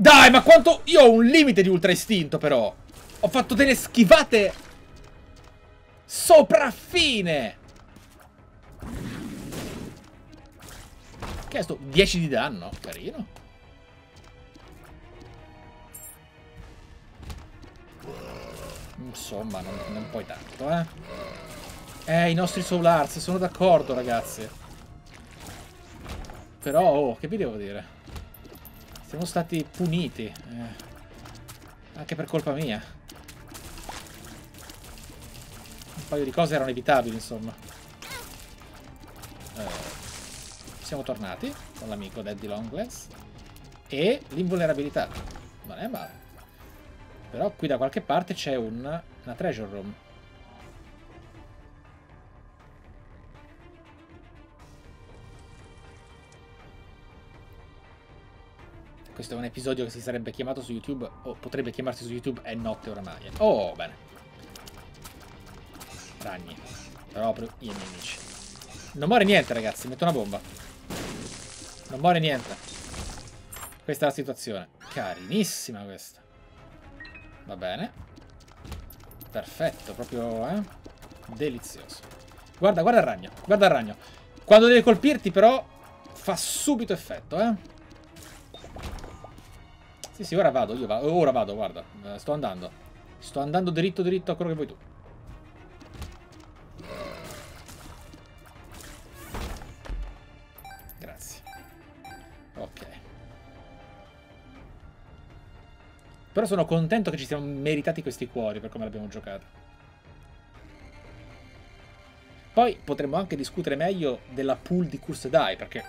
Dai, ma quanto... Io ho un limite di ultra istinto, però. Ho fatto delle schivate... Sopraffine! Che è sto? 10 di danno. Carino. insomma, non, non poi tanto, eh. Eh, i nostri Soul Arts, sono d'accordo, ragazzi. Però, oh, che vi devo dire? Siamo stati puniti. Eh. Anche per colpa mia. Un paio di cose erano evitabili, insomma. Eh, siamo tornati con l'amico Daddy Longless. E l'invulnerabilità. Non è male. Però qui da qualche parte c'è un, una treasure room. Questo è un episodio che si sarebbe chiamato su YouTube, o potrebbe chiamarsi su YouTube È notte oramai. Oh, bene. Ragni. Proprio i nemici. Non muore niente, ragazzi. Metto una bomba. Non muore niente. Questa è la situazione. Carinissima questa. Va bene. Perfetto, proprio, eh? Delizioso. Guarda, guarda il ragno. Guarda il ragno. Quando deve colpirti, però, fa subito effetto, eh? Sì, sì, ora vado, io vado. Ora vado, guarda. Eh, sto andando. Sto andando dritto dritto a quello che vuoi tu. Grazie. Ok. Però sono contento che ci siamo meritati questi cuori per come l'abbiamo giocata. Poi potremmo anche discutere meglio della pool di Curse Die, perché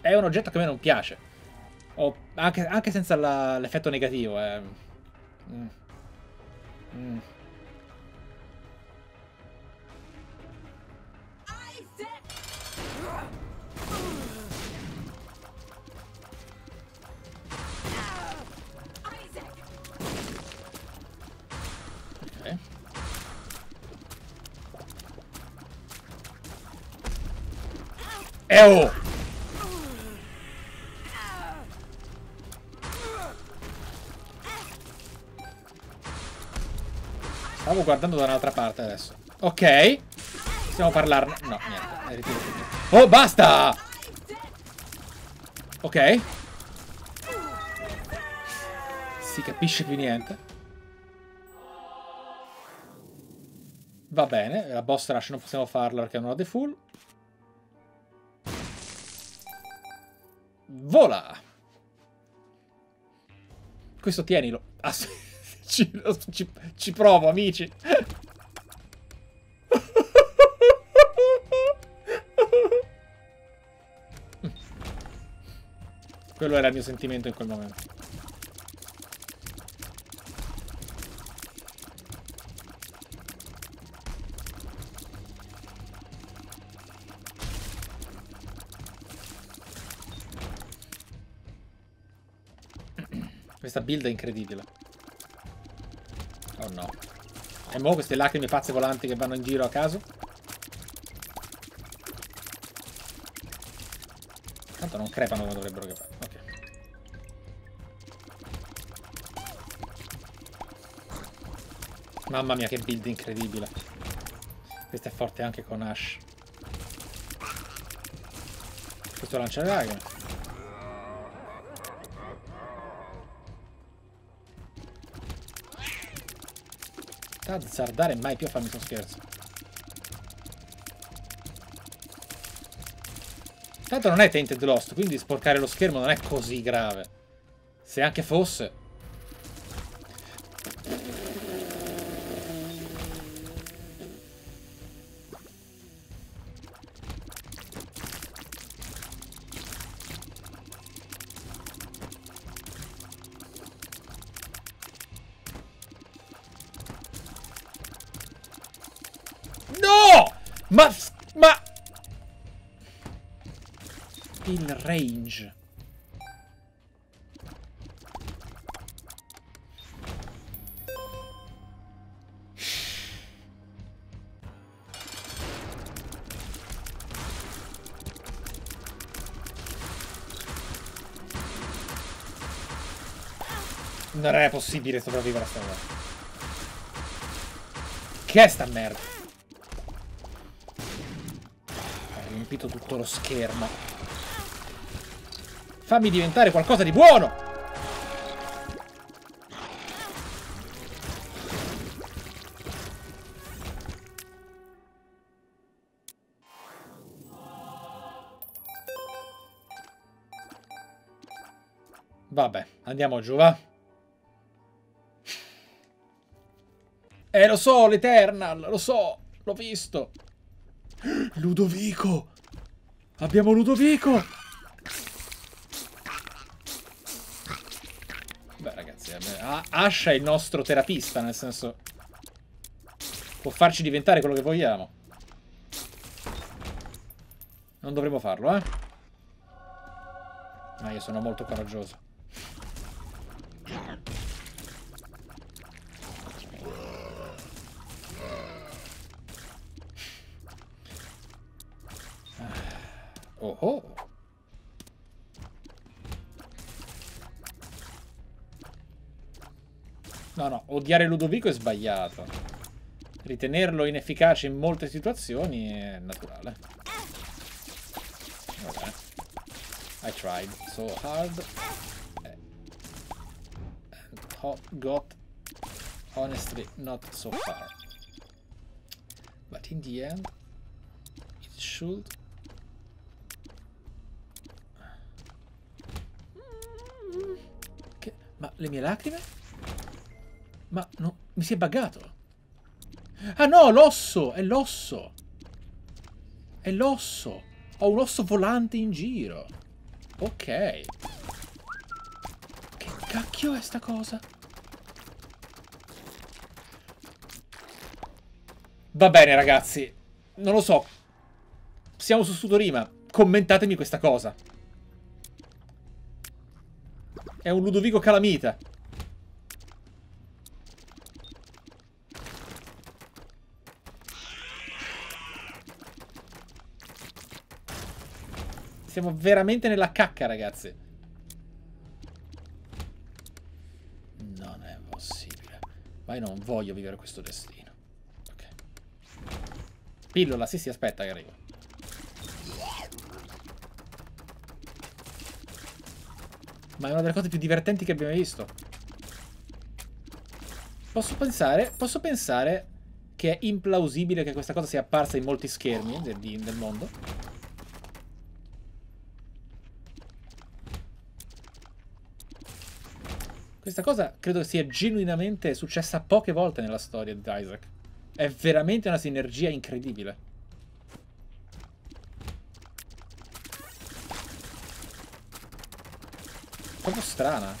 è un oggetto che a me non piace. Oh, anche, anche, senza l'effetto negativo, eh. Mm. Mm. Eh oh! Stavo guardando da un'altra parte adesso. Ok. Stiamo parlando. No, niente. Oh, basta! Ok. Si capisce più niente. Va bene, la boss rush non possiamo farla perché non ho the full. Vola! Questo tienilo. Ah, sì. Ci, ci, ci provo, amici. Quello era il mio sentimento in quel momento. Questa build è incredibile. Oh no. E mo' queste lacrime pazze volanti che vanno in giro a caso? Tanto non crepano come dovrebbero crepare. Ok. Mamma mia che build incredibile. Questa è forte anche con Ash. Questo lancia le lacrime. Azzardare mai più a farmi sto scherzo. Tanto non è Tainted Lost, quindi sporcare lo schermo non è così grave. Se anche fosse... range. Non è possibile sopravvivere a sta cosa. Che è sta merda? riempito tutto lo schermo. Fammi diventare qualcosa di buono! Vabbè, andiamo giù, va? Eh, lo so, l'Eternal, lo so, l'ho visto. Ludovico! Abbiamo Ludovico! Asha è il nostro terapista, nel senso... Può farci diventare quello che vogliamo. Non dovremmo farlo, eh? Ma io sono molto coraggioso. Odiare Ludovico è sbagliato. Ritenerlo inefficace in molte situazioni è naturale. Vabbè. I tried so hard. And got honestly not so far. But in the end, it should Ma le mie lacrime? Ma no, mi si è buggato. Ah no, l'osso! È l'osso! È l'osso! Ho un osso volante in giro. Ok. Che cacchio è sta cosa? Va bene, ragazzi. Non lo so. Siamo su Sudorima. Commentatemi questa cosa. È un Ludovico Calamita. Siamo veramente nella cacca, ragazzi. Non è possibile. Ma io non voglio vivere questo destino. Ok. Pillola, sì sì, aspetta che arrivo. Ma è una delle cose più divertenti che abbiamo visto. Posso pensare, posso pensare che è implausibile che questa cosa sia apparsa in molti schermi del, del mondo. Questa cosa credo sia genuinamente successa poche volte nella storia di Isaac. È veramente una sinergia incredibile. Proprio strana.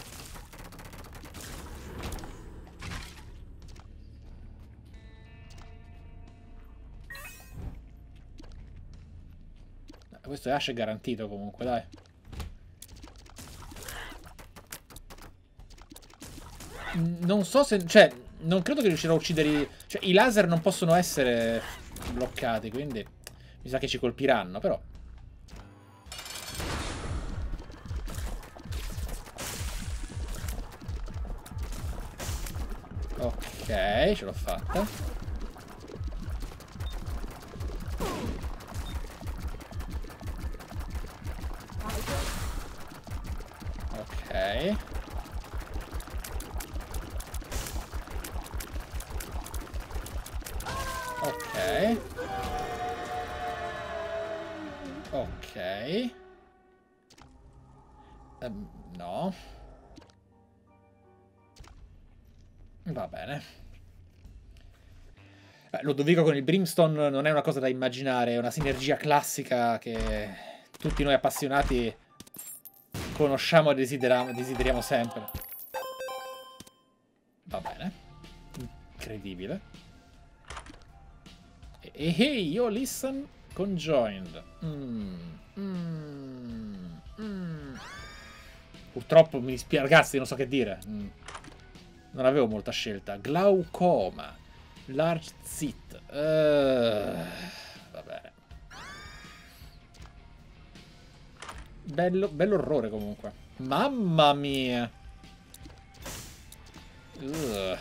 Questo è Ash garantito comunque, dai. Non so se... Cioè, non credo che riuscirò a uccidere i... Cioè, i laser non possono essere bloccati, quindi... Mi sa che ci colpiranno, però... Ok, ce l'ho fatta. Beh, Ludovico con il Brimstone non è una cosa da immaginare, è una sinergia classica che tutti noi appassionati conosciamo e desideriamo, desideriamo sempre. Va bene. Incredibile. E hey, io listen conjoined. Mm, mm, mm. Purtroppo mi dispiace, ragazzi, non so che dire. Mm. Non avevo molta scelta. Glaucoma. Large zit. Uh, va bene. Bello, bello orrore comunque. Mamma mia. Uh.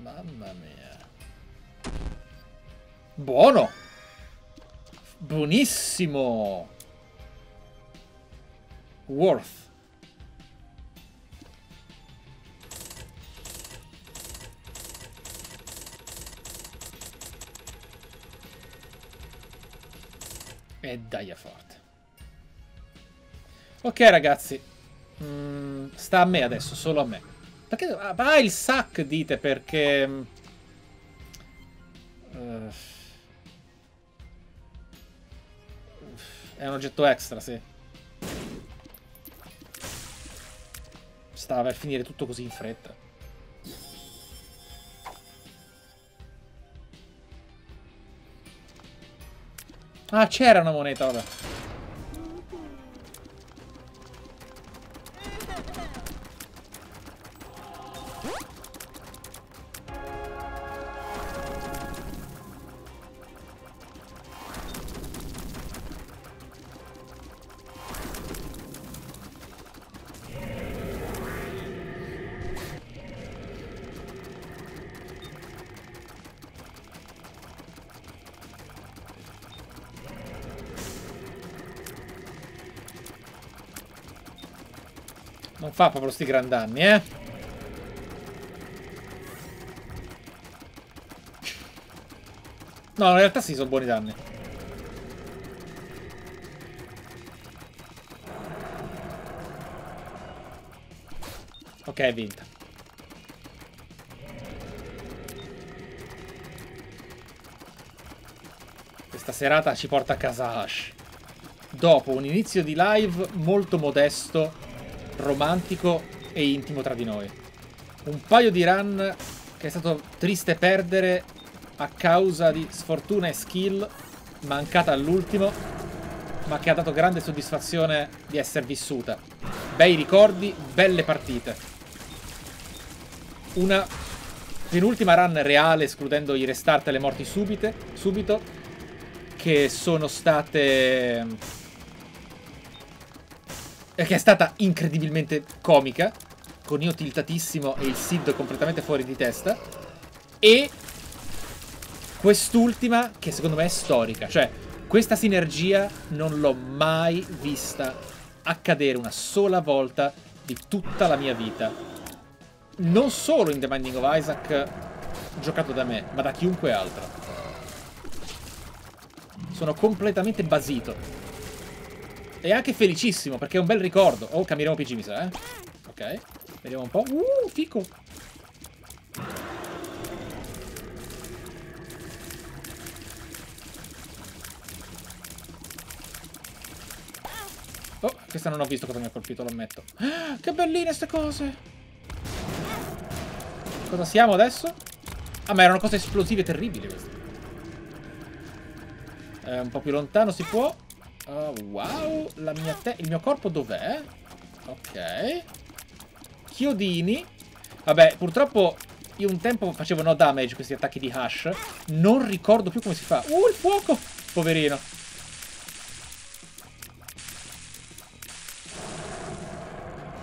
Mamma mia. Buono. Buonissimo. Worth. E dai a forte. Ok ragazzi, mm, sta a me adesso, solo a me. Perché... Ah, il sac dite perché... Uh, è un oggetto extra, sì. Stava per finire tutto così in fretta. Ah, c'era una moneta, vabbè. Fa proprio sti gran danni, eh. No, in realtà sì, sono buoni danni. Ok, è vinta. Questa serata ci porta a casa Ash. Dopo un inizio di live molto modesto romantico e intimo tra di noi. Un paio di run che è stato triste perdere a causa di sfortuna e skill mancata all'ultimo, ma che ha dato grande soddisfazione di essere vissuta. Bei ricordi, belle partite. Una penultima run reale, escludendo i restart e le morti subite, subito, che sono state che è stata incredibilmente comica, con io tiltatissimo e il Sid completamente fuori di testa, e quest'ultima che secondo me è storica, cioè questa sinergia non l'ho mai vista accadere una sola volta di tutta la mia vita. Non solo in The Binding of Isaac giocato da me, ma da chiunque altro. Sono completamente basito. E anche felicissimo, perché è un bel ricordo. Oh, cambieremo PG, mi sa, eh. Ok. Vediamo un po'. Uh, fico. Oh, questa non ho visto cosa mi ha colpito, lo ammetto. Ah, che belline ste cose! Cosa siamo adesso? Ah, ma erano cose esplosive terribili queste. Eh, un po' più lontano si può. Oh, wow, il mio corpo dov'è? Ok. Chiodini. Vabbè, purtroppo io un tempo facevo no damage questi attacchi di hash. Non ricordo più come si fa. Uh, il fuoco! Poverino.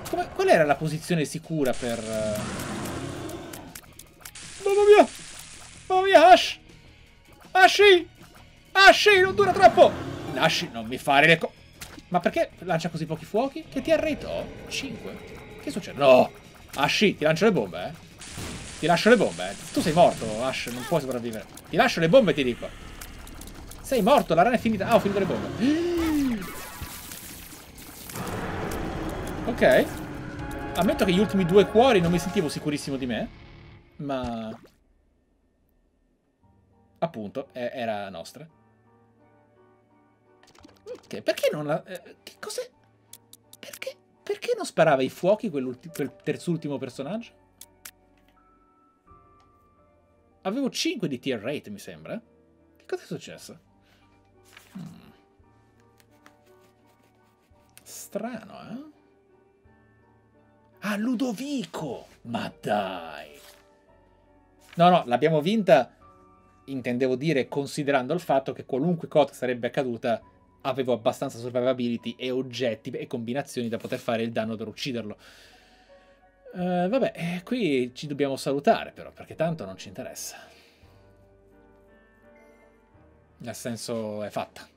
Come, qual era la posizione sicura per... Uh... Mamma mia! Mamma mia, Ash! Ashi! Ashi, non dura troppo! Lasci, non mi fare le co... Ma perché lancia così pochi fuochi? Che ti arreto? 5? Che succede? No! Ashi, ti lancio le bombe, eh? Ti lascio le bombe, eh? Tu sei morto, Ash, non puoi sopravvivere. Ti lascio le bombe, ti dico. Sei morto, la rana è finita. Ah, ho finito le bombe. Ok. Ammetto che gli ultimi due cuori non mi sentivo sicurissimo di me. Ma... Appunto, era nostra. Ok, perché non la... Eh, che cos'è? Perché? Perché non sparava i fuochi quel terzultimo personaggio? Avevo 5 di tier rate, mi sembra. Che cosa è successo? Hmm. Strano, eh? Ah, Ludovico! Ma dai! No, no, l'abbiamo vinta, intendevo dire, considerando il fatto che qualunque cosa sarebbe accaduta avevo abbastanza survivability e oggetti e combinazioni da poter fare il danno per ucciderlo. Uh, vabbè, eh, qui ci dobbiamo salutare però, perché tanto non ci interessa. Nel senso, è fatta.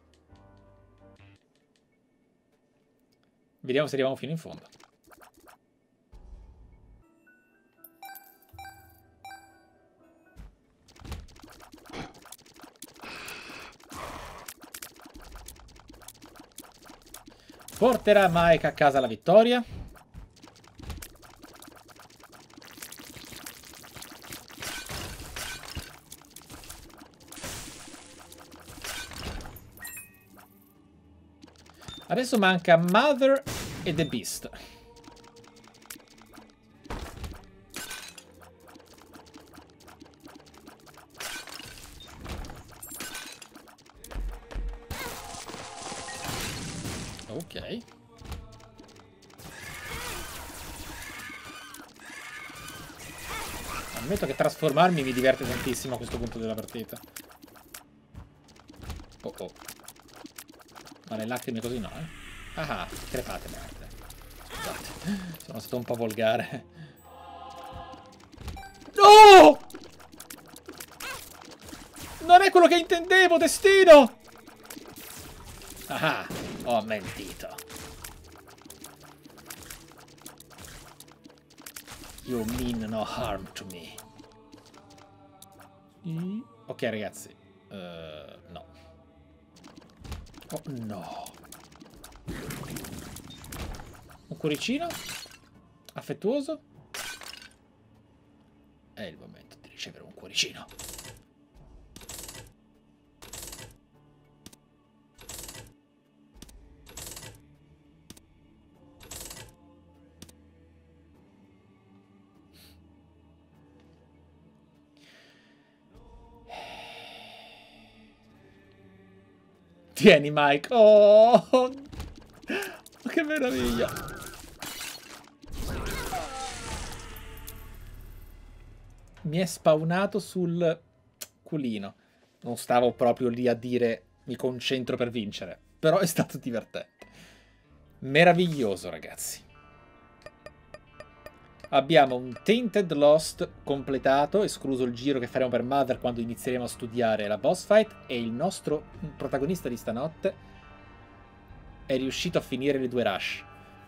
Vediamo se arriviamo fino in fondo. Porterà Mike a casa la vittoria? Adesso manca Mother e The Beast. Ok. Ammetto che trasformarmi mi diverte tantissimo a questo punto della partita. Oh oh. Ma le lacrime così no, eh? Ah, crepate merde. Scusate, sono stato un po' volgare. No! Non è quello che intendevo, destino! Ah, ho mentito. You mean no harm to me. Ok, ragazzi. Uh, no. Oh, no. Un cuoricino? Affettuoso? È il momento di ricevere un cuoricino. Tieni Mike. Oh, che meraviglia. Mi è spawnato sul culino. Non stavo proprio lì a dire mi concentro per vincere. Però è stato divertente. Meraviglioso, ragazzi. Abbiamo un Tainted Lost completato, escluso il giro che faremo per Mother quando inizieremo a studiare la boss fight, e il nostro protagonista di stanotte è riuscito a finire le due rush,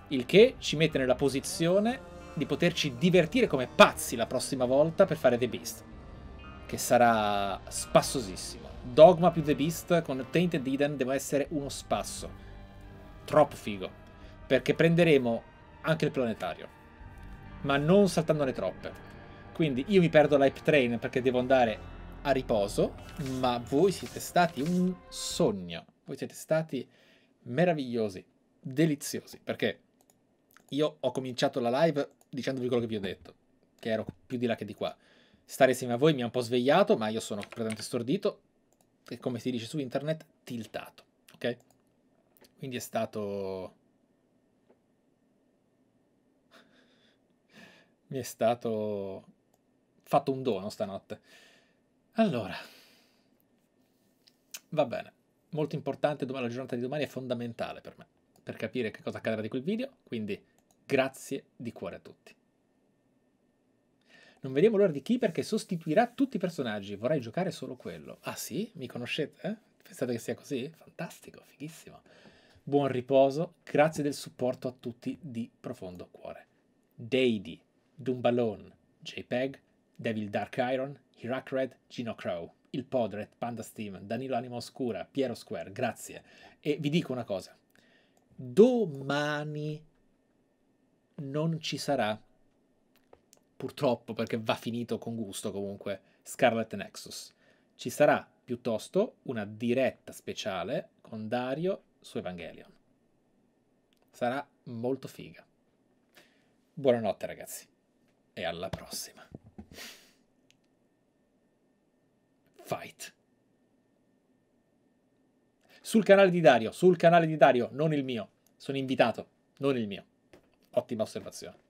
il che ci mette nella posizione di poterci divertire come pazzi la prossima volta per fare The Beast, che sarà spassosissimo. Dogma più The Beast con Tainted Eden deve essere uno spasso. Troppo figo, perché prenderemo anche il planetario ma non saltandone troppe. Quindi io mi perdo l'hype train perché devo andare a riposo, ma voi siete stati un sogno. Voi siete stati meravigliosi, deliziosi, perché io ho cominciato la live dicendovi quello che vi ho detto, che ero più di là che di qua. Stare insieme a voi mi ha un po' svegliato, ma io sono completamente stordito e come si dice su internet, tiltato, ok? Quindi è stato mi è stato fatto un dono stanotte. Allora, va bene. Molto importante, la giornata di domani è fondamentale per me, per capire che cosa accadrà di quel video, quindi grazie di cuore a tutti. Non vediamo l'ora di chi perché sostituirà tutti i personaggi, vorrei giocare solo quello. Ah sì? Mi conoscete? Eh? Pensate che sia così? Fantastico, fighissimo. Buon riposo, grazie del supporto a tutti di profondo cuore. Deidi. Dumbalone, JPEG, Devil Dark Iron, Red, Gino Crow, Il Podret, Panda Steam, Danilo Anima Oscura, Piero Square, grazie. E vi dico una cosa, domani non ci sarà, purtroppo perché va finito con gusto comunque, Scarlet Nexus. Ci sarà piuttosto una diretta speciale con Dario su Evangelion. Sarà molto figa. Buonanotte ragazzi e alla prossima. Fight. Sul canale di Dario, sul canale di Dario, non il mio. Sono invitato, non il mio. Ottima osservazione.